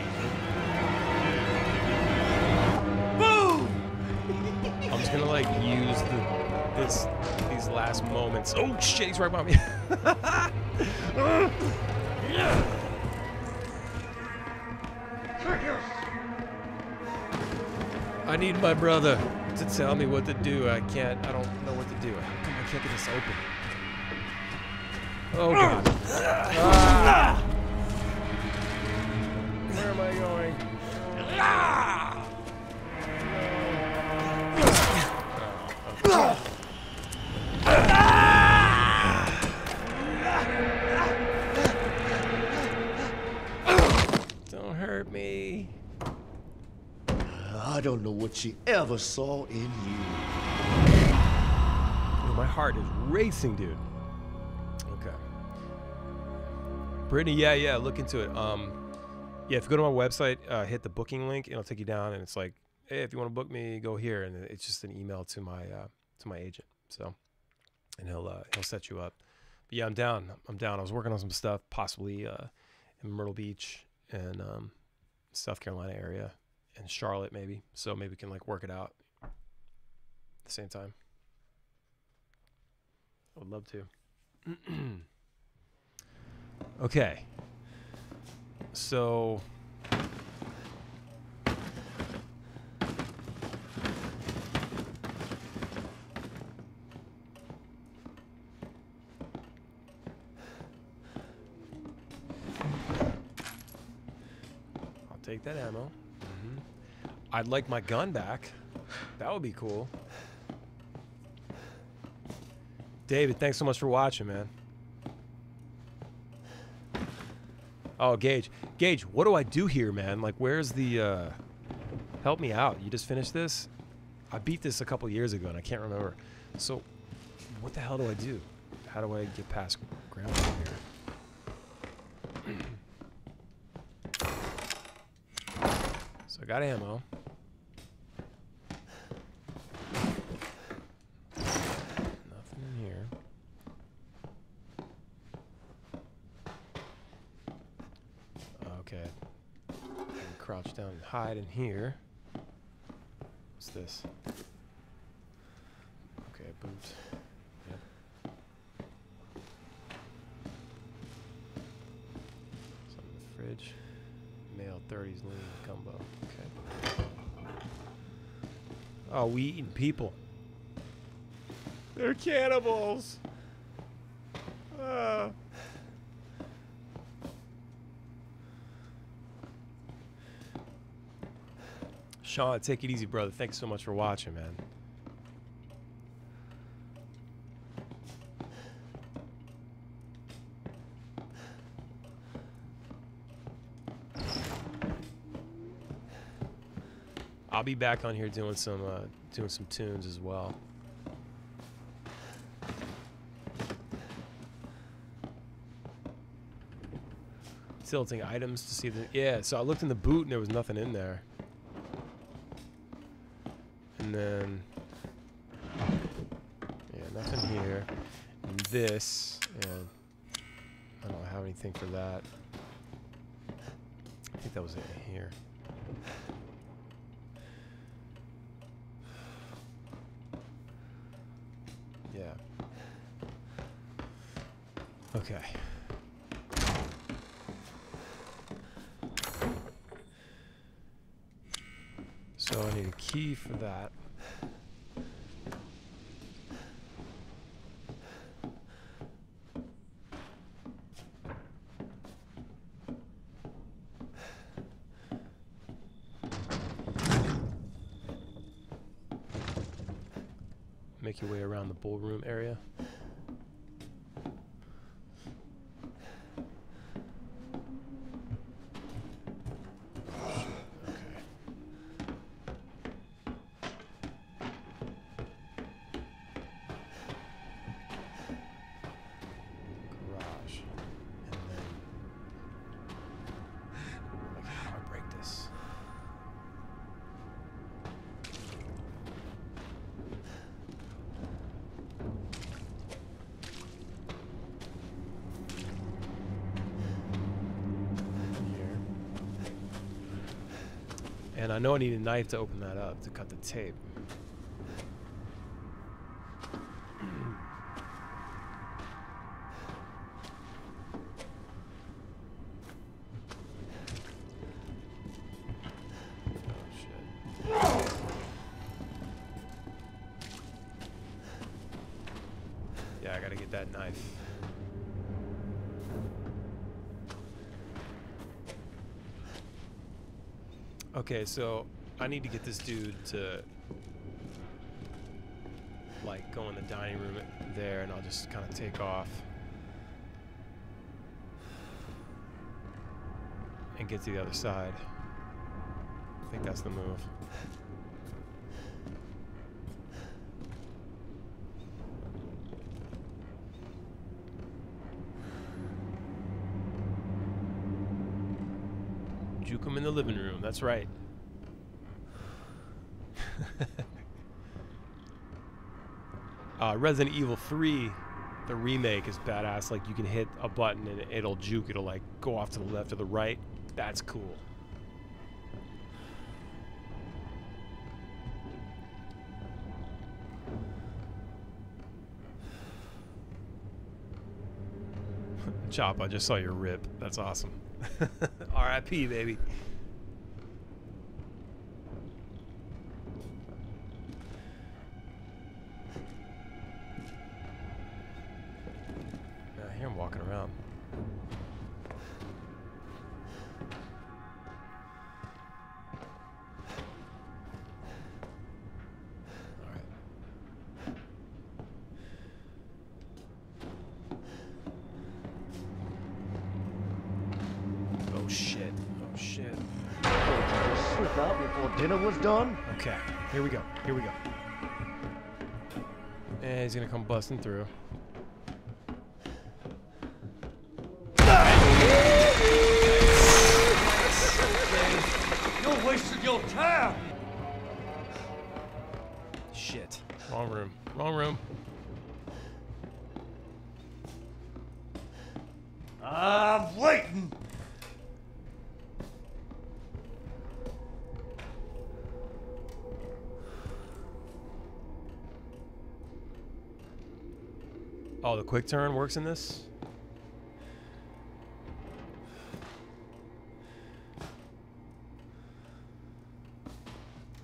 I'm just gonna like use the this these last moments. Oh shit, he's right behind me. I need my brother to tell me what to do. I can't. I don't know what to do. How come I can't get this open? Oh god. Ah. Where am I going? She ever saw in you. Yo, my heart is racing, dude. Okay. Brittany, yeah, yeah, look into it. Um, yeah, if you go to my website, uh, hit the booking link, it'll take you down, and it's like, hey, if you want to book me, go here, and it's just an email to my uh, to my agent. So, and he'll uh, he'll set you up. But yeah, I'm down. I'm down. I was working on some stuff, possibly uh, in Myrtle Beach and um, South Carolina area, and Charlotte maybe. So maybe we can like work it out at the same time. I would love to. okay. So. I'll take that ammo. I'd like my gun back. That would be cool. David, thanks so much for watching, man. Oh, Gage. Gage, what do I do here, man? Like, where's the, uh... Help me out. You just finished this? I beat this a couple years ago, and I can't remember. So, what the hell do I do? How do I get past ground here? so, I got ammo. Nothing in here. Okay. I can crouch hide in here. What's this? Okay, boots. Yep. Something in the fridge. Male 30s lean gumbo. Okay. Oh, we eating people. They're cannibals. Ah. Sean, take it easy, brother. Thanks so much for watching, man. I'll be back on here doing some uh, doing some tunes as well. Tilting items to see the yeah. So I looked in the boot and there was nothing in there. And then... Yeah, nothing here. And this... And I don't have anything for that. I think that was it here. Yeah. Okay. So I need a key for that. Ballroom area. And I know I need a knife to open that up to cut the tape. Okay, so I need to get this dude to like go in the dining room there and I'll just kind of take off and get to the other side. I think that's the move. Juke him in the living room. That's right. uh, Resident Evil 3, the remake, is badass. Like you can hit a button and it'll juke. It'll like go off to the left or the right. That's cool. Chop, I just saw your rip. That's awesome. R.I.P. baby. Walking around. Oh shit. Oh shit. Before dinner was done? Okay, here we go. Here we go. And he's gonna come busting through. Quick turn works in this?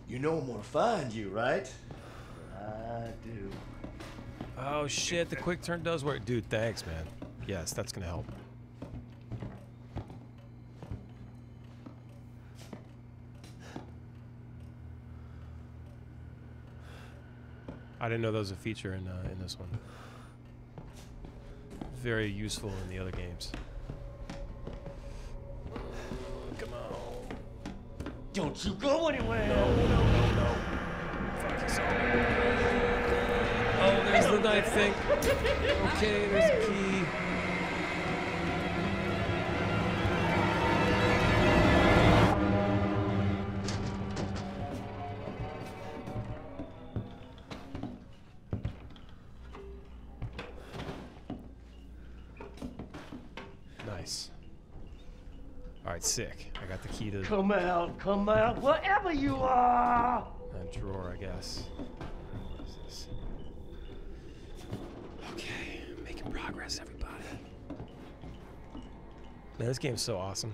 You know I'm gonna find you, right? I do. Oh shit, the quick turn does work. Dude, thanks, man. Yes, that's gonna help. I didn't know that was a feature in uh, in this one. Very useful in the other games. Come on. Don't you go anywhere! No, no, no, no. Fuck, he saw. Oh, there's the knife thing. Okay, there's the key. Come out, come out, wherever you are! That drawer, I guess. What is this? Okay, making progress, everybody. Man, this game's so awesome.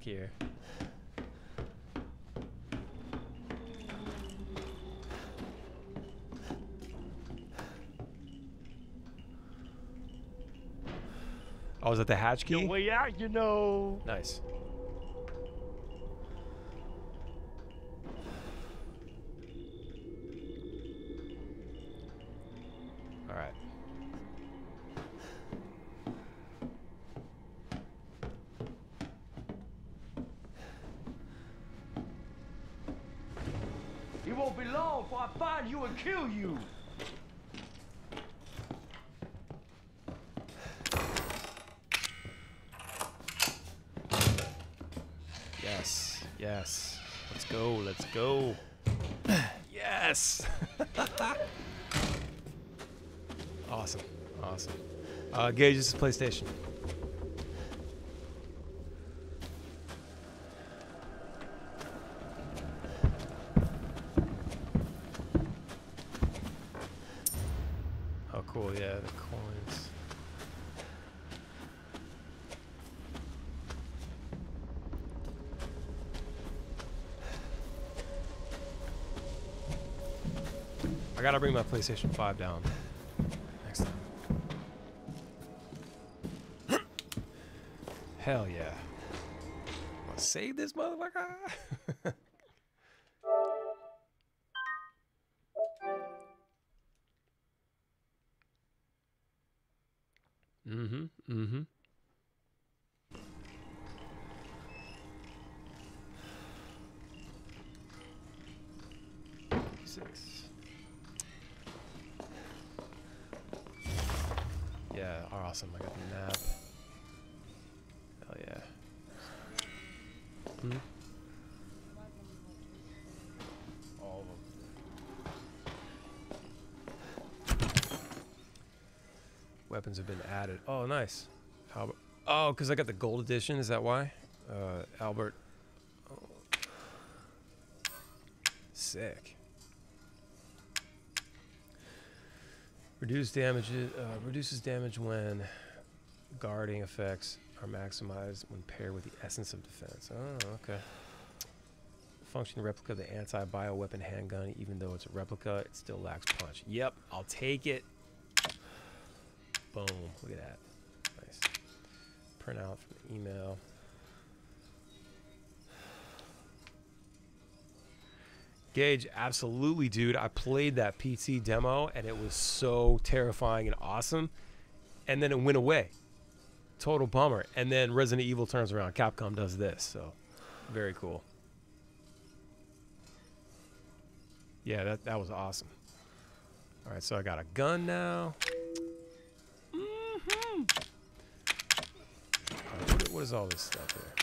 Back here. Oh, is that the hatch key? Your way out, you know. Nice. All right. It won't be long before I find you and kill you. Yes. Yes. Let's go. Let's go. Yes. awesome. Awesome. Uh, Gage, this is PlayStation. PlayStation 5 down next time. Hell yeah. Wanna save this motherfucker? Weapons have been added. Oh, nice. Albert. Oh, because I got the gold edition. Is that why? Uh, Albert. Sick. Reduce damage. Uh, reduces damage when guarding effects are maximized when paired with the essence of defense. Oh, okay. Function replica of the anti-bioweapon handgun. Even though it's a replica, it still lacks punch. Yep, I'll take it. Boom. Look at that. Nice. Print out from the email. Gage, absolutely, dude. I played that PT demo and it was so terrifying and awesome. And then it went away. Total bummer. And then Resident Evil turns around. Capcom does this. So, very cool. Yeah, that, that was awesome. All right, so I got a gun now. Mm-hmm. All right, what, is all this stuff here?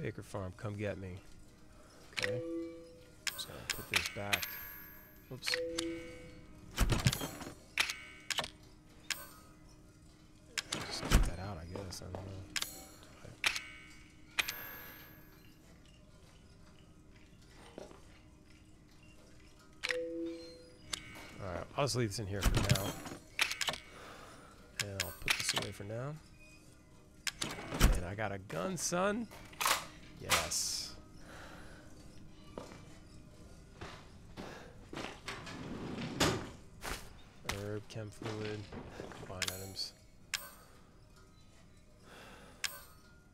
Baker Farm, come get me. Okay. Just gonna put this back. Oops. Just get that out, I guess. I don't know. I'll just leave this in here for now. And I'll put this away for now. And I got a gun, son. Yes. Herb, chem fluid, combine items.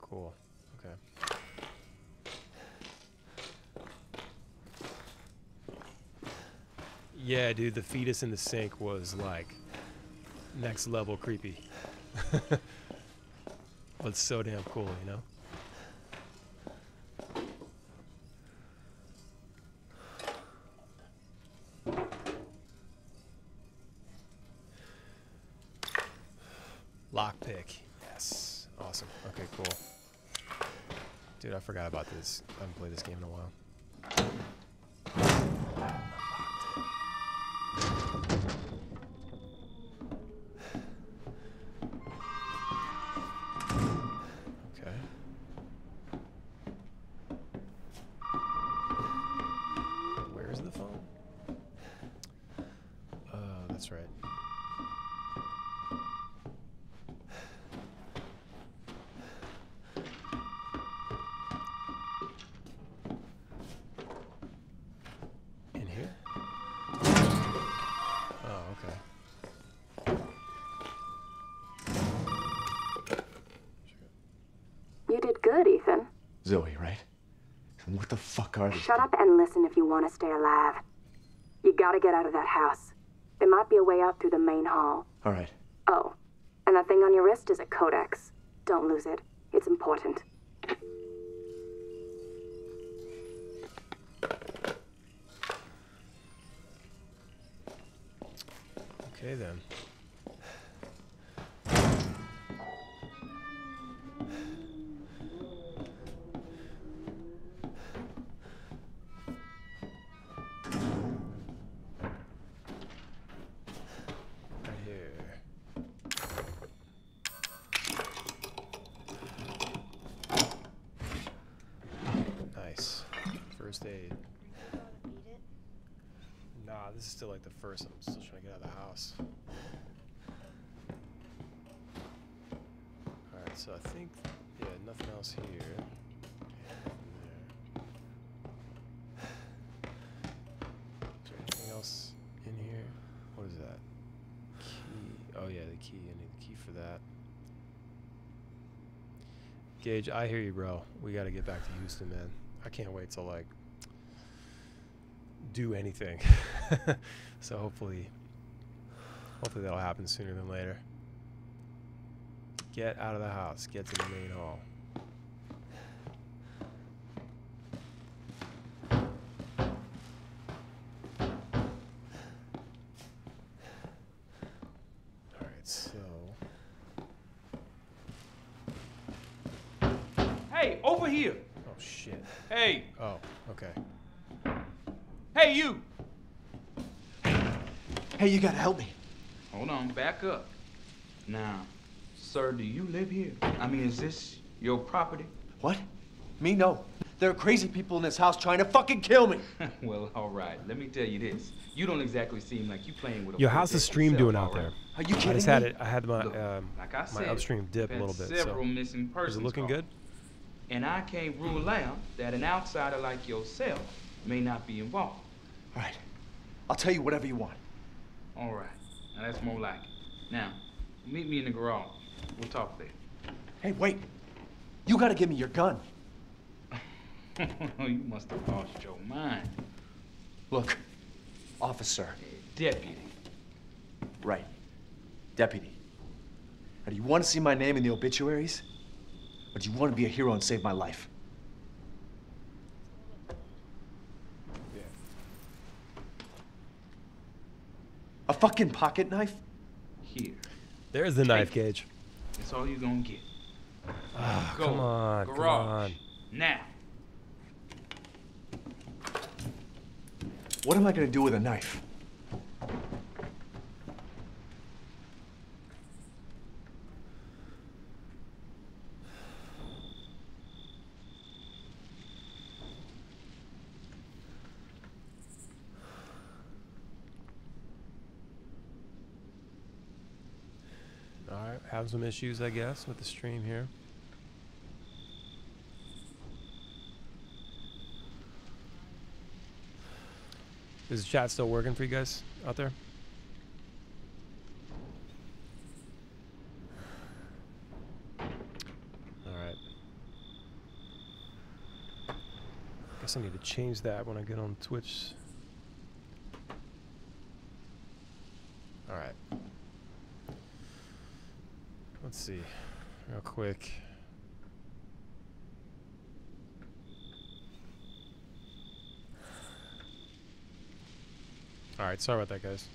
Cool. Okay. Yeah, dude, the fetus in the sink was like next level creepy. but so damn cool, you know? Lockpick. Yes. Awesome. Okay, cool. Dude, I forgot about this. I haven't played this game in a while. What the fuck are these? Shut up and listen if you want to stay alive. You gotta get out of that house. There might be a way out through the main hall. All right. Oh, and that thing on your wrist is a codex. Don't lose it. It's important. Okay then. First. I'm still trying to get out of the house. Alright, so I think, yeah, nothing else here. Is there anything else in here? What is that? Key. Oh, yeah, the key. I need the key for that. Gage, I hear you, bro. We got to get back to Houston, man. I can't wait to, like, do anything. so hopefully, hopefully that'll happen sooner than later. Get out of the house. Get to the main hall. All right, so Hey, over here. oh shit. Hey, Oh, okay. hey, you. Hey, you gotta help me. Hold on, back up. Now, sir, do you live here? I mean, is this your property? What? Me? No. There are crazy people in this house trying to fucking kill me. well, all right. Let me tell you this. You don't exactly seem like you're playing with a Yo, full how's the stream yourself, doing out right? there? Are you kidding I kidding just had me? it. I had my Look, um, like I my said, upstream dip a little had bit. So Several missing persons. is it looking calls. good? And I can't rule out that an outsider like yourself may not be involved. All right. I'll tell you whatever you want. All right. Now that's more like it. Now, meet me in the garage. We'll talk there. Hey, wait. You gotta give me your gun. you must have lost your mind. Look, officer. Deputy. Right. Deputy. Now, do you want to see my name in the obituaries? Or do you want to be a hero and save my life? A fucking pocket knife? Here. There's the knife gauge. That's all you're gonna get. Ah, Go. come on, come Garage. on. Now. What am I gonna do with a knife? Having some issues, I guess, with the stream here. Is the chat still working for you guys out there? All right. I guess I need to change that when I get on Twitch. All right. Let's see, real quick. All right, sorry about that, guys.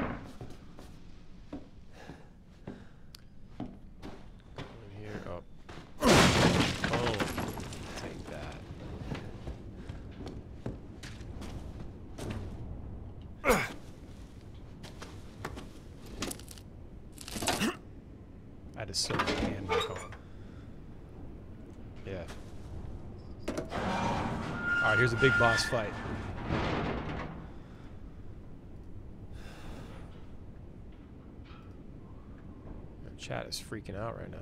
In here, oh. Oh, take that. I had to sew my hand back on. Yeah. Alright, here's a big boss fight. The chat is freaking out right now.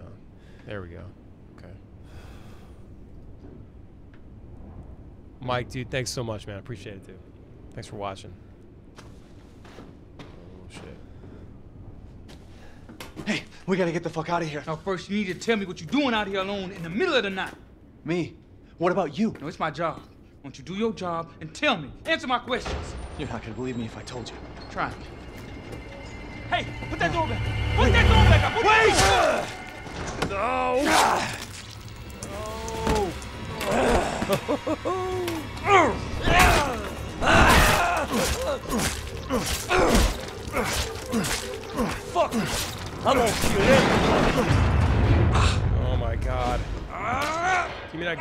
There we go. Okay. Mike, dude, thanks so much, man. I appreciate it, dude. Thanks for watching. Oh, shit. Hey, we gotta get the fuck out of here. Now, first, you need to tell me what you're doing out here alone in the middle of the night. Me? What about you? No, it's my job. Won't you do your job and tell me? Answer my questions. You're not gonna believe me if I told you. Try me. Hey, put that door back. Put that door back up. Put that door back. Fuck! I'm gonna kill everybody. Oh my god. Give me that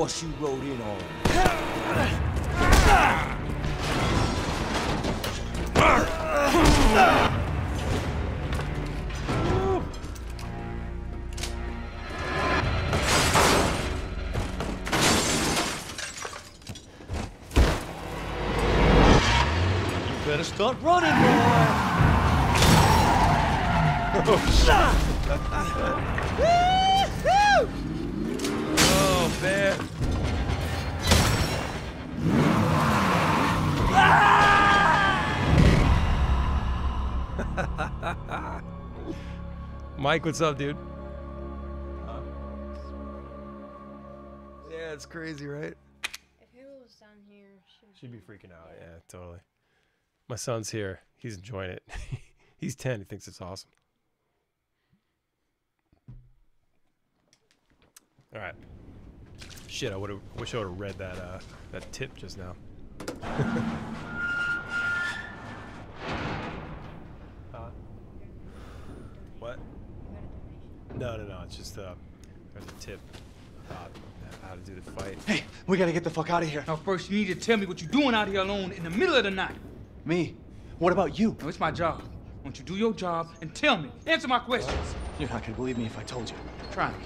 horse you rode in on. You better start running, boy. Oh, Mike, what's up, dude? Yeah, it's crazy, right? If Halo was down here, She'd be freaking out. Yeah, totally. My son's here. He's enjoying it. He's 10. He thinks it's awesome. All right. Shit, I would have wish I would have read that uh that tip just now. No, no, no. It's just uh, there's a tip about how to do the fight. Hey, we gotta get the fuck out of here. Now, first, you need to tell me what you're doing out here alone in the middle of the night. Me? What about you? No, it's my job. Won't you do your job and tell me? Answer my questions. You're not gonna believe me if I told you. Try me.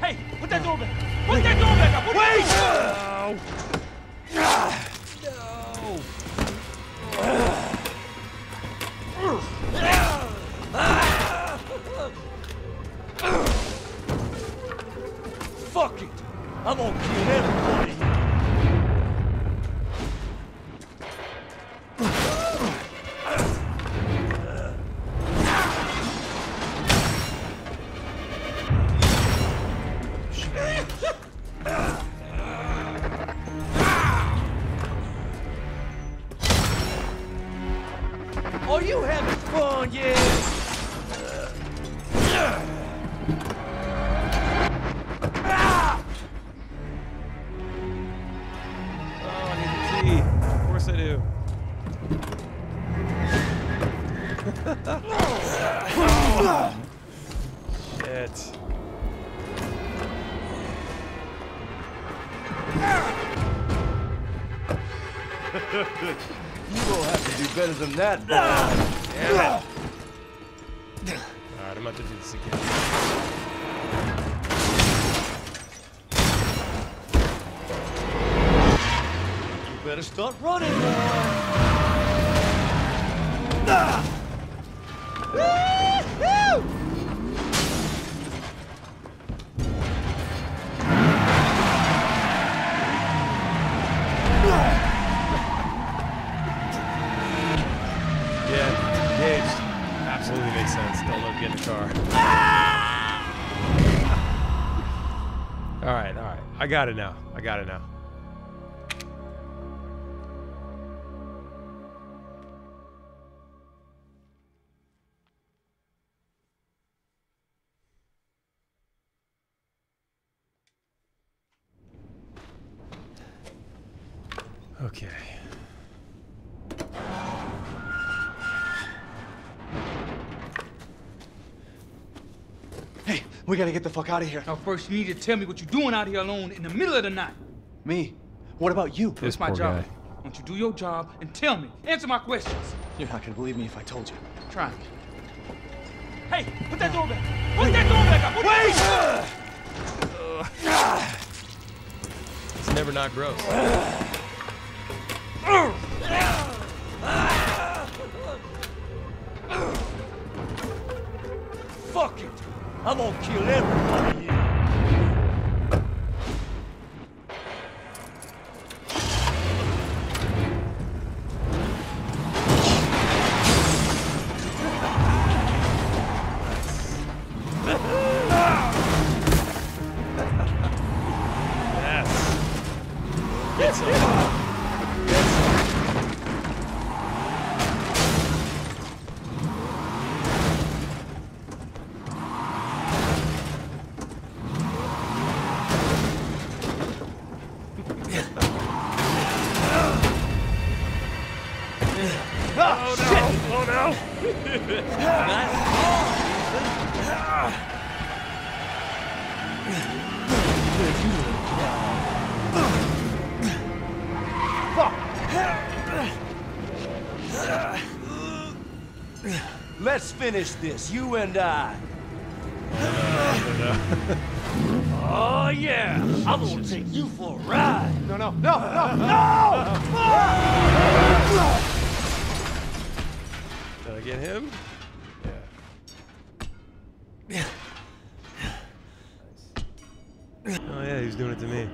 Hey, put that door back. Put that door back up. Put that Fuck it! I'm gonna kill everybody. Are you having fun yet? Than that. Damn it. Alright, I'm about to do this again. You better start running, boy. Got it now. I got it now. Hey, we gotta get the fuck out of here. Now, first, you need to tell me what you're doing out here alone in the middle of the night. Me? What about you? This That's my poor job. guy. Won't you do your job and tell me? Answer my questions. You're not gonna believe me if I told you. Try me. Hey, put that door back. Put that door back up. Put Wait! It's never not gross. Fuck it. I'm gonna kill everybody finish this, you and I. Oh, yeah. I'm gonna take you for a ride. No, no, no, no, no! Did I get him? Yeah. Oh yeah, he was doing it to me.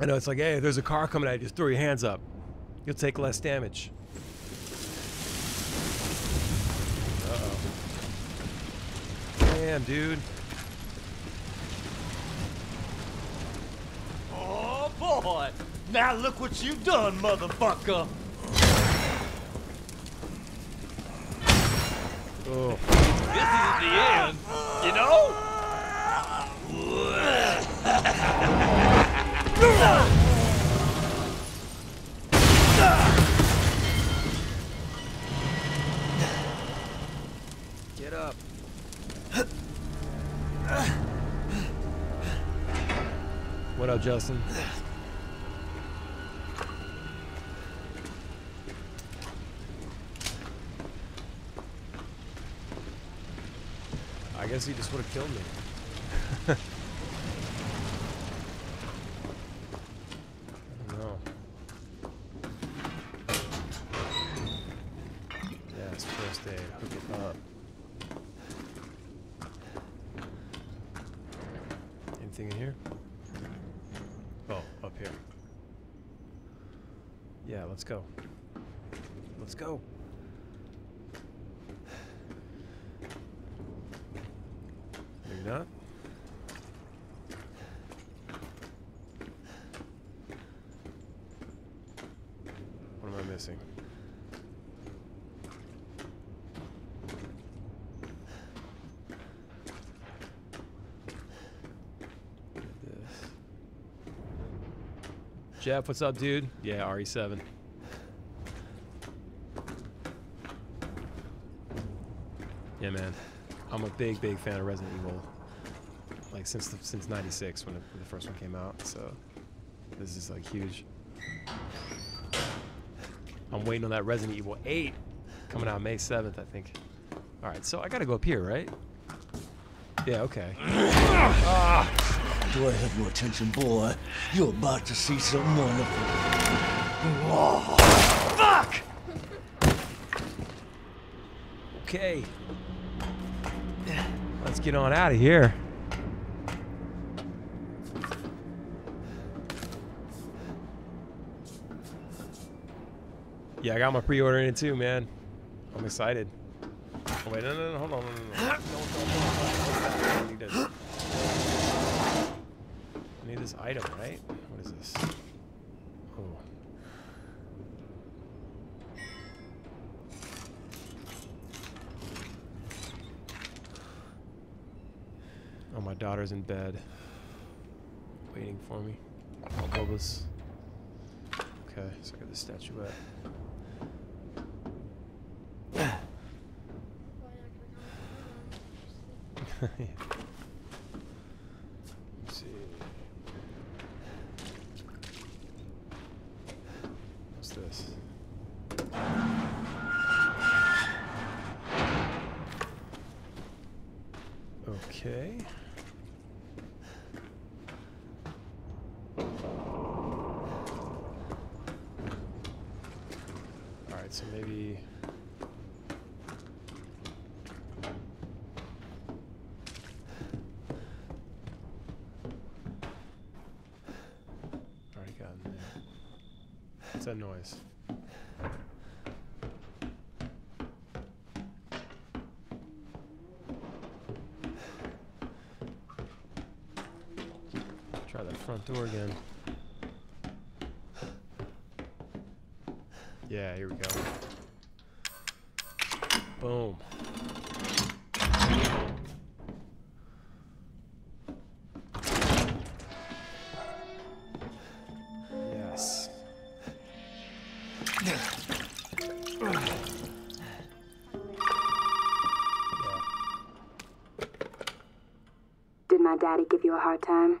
I know it's like, hey, there's a car coming at you. Just throw your hands up. You'll take less damage. Uh-oh. Damn, dude. Oh, boy. Now look what you've done, motherfucker. Oh. This isn't the end, you know? Justin? I guess he just would have killed me. I don't know. Yes, first aid. Hook it up. Anything in here? Oh, up here. Yeah, let's go. Let's go. Maybe not. What am I missing? this. Jeff, what's up, dude? Yeah, RE7. Yeah, man. I'm a big, big fan of Resident Evil. like since the, since '96 when, when the first one came out. So this is like huge. I'm waiting on that Resident Evil 8 coming out May 7th, I think. All right, so I gotta go up here, right? Yeah. Okay. ah. Do I have your attention, boy? You're about to see something wonderful. Oh, fuck! Okay. Let's get on out of here. Yeah, I got my pre-order in too, man. I'm excited. Oh, wait, no, no, no, hold on, no, no, no. no, no, no, no. This. I need this item, right? What is this? Oh. Oh, my daughter's in bed. Waiting for me. Oh, Bubba's. Okay, so I got the statuette. yeah. Let's see. What's this? Okay. All right, so maybe already got in there. What's that noise? Try that front door again. Yeah, here we go. Boom. Yes. Did my daddy give you a hard time?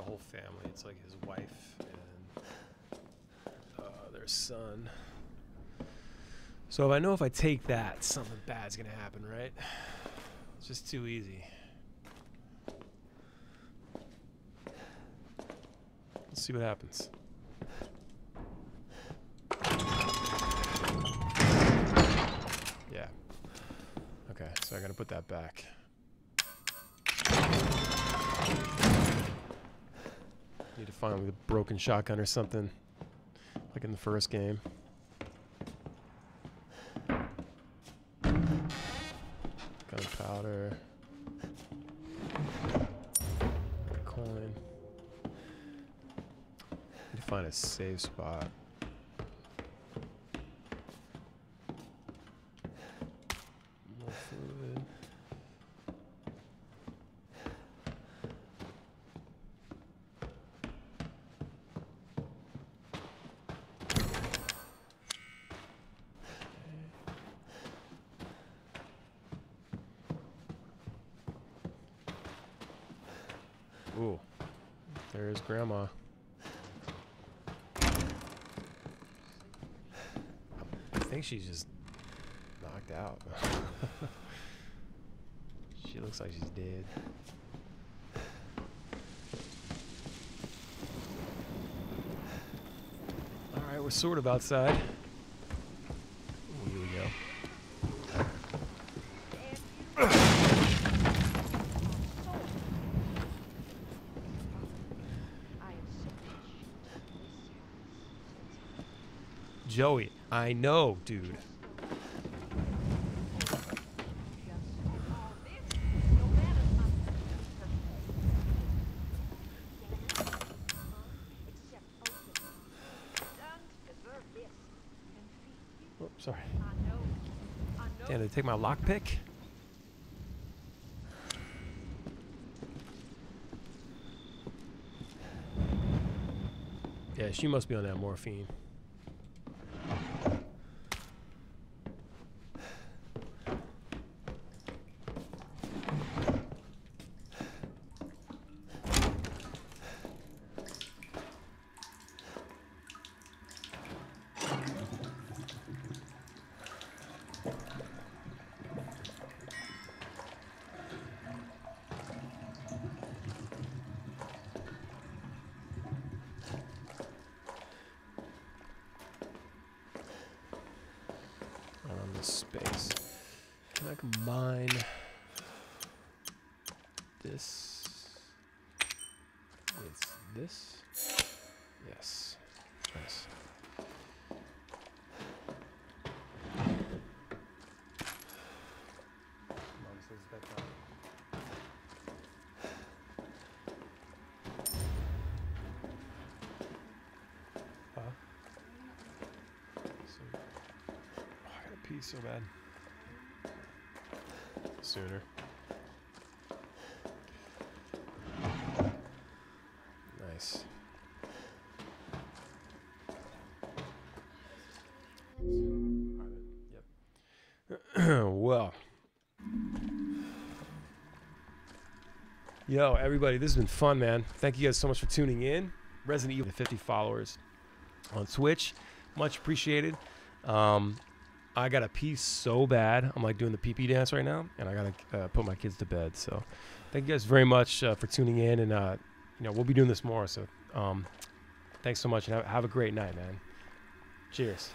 the whole family. It's like his wife and uh, their son. So if I know if I take that, something bad's gonna happen, right? It's just too easy. Let's see what happens. Yeah. Okay, so I gotta put that back. Like a broken shotgun or something, like in the first game. Gunpowder. Coin. Need to find a safe spot. There's Grandma. I think she's just knocked out. she looks like she's dead. All right, we're sort of outside. Here we go. Joey, I know, dude. Oh, sorry. Damn, they take my lockpick? Yeah, she must be on that morphine. on this space. Can I combine this with this? Yes. Nice. Mom says it's bedtime. Huh? So, oh, I gotta pee so bad. Sooner. Nice. Yep. well. Yo, everybody, this has been fun, man. Thank you guys so much for tuning in. Resident Evil 50 followers on Twitch. Much appreciated. Um, I got to pee so bad. I'm like doing the pee pee dance right now, and I got to uh, put my kids to bed. So, thank you guys very much uh, for tuning in, and uh, you know we'll be doing this more. So, um, thanks so much, and have, have a great night, man. Cheers.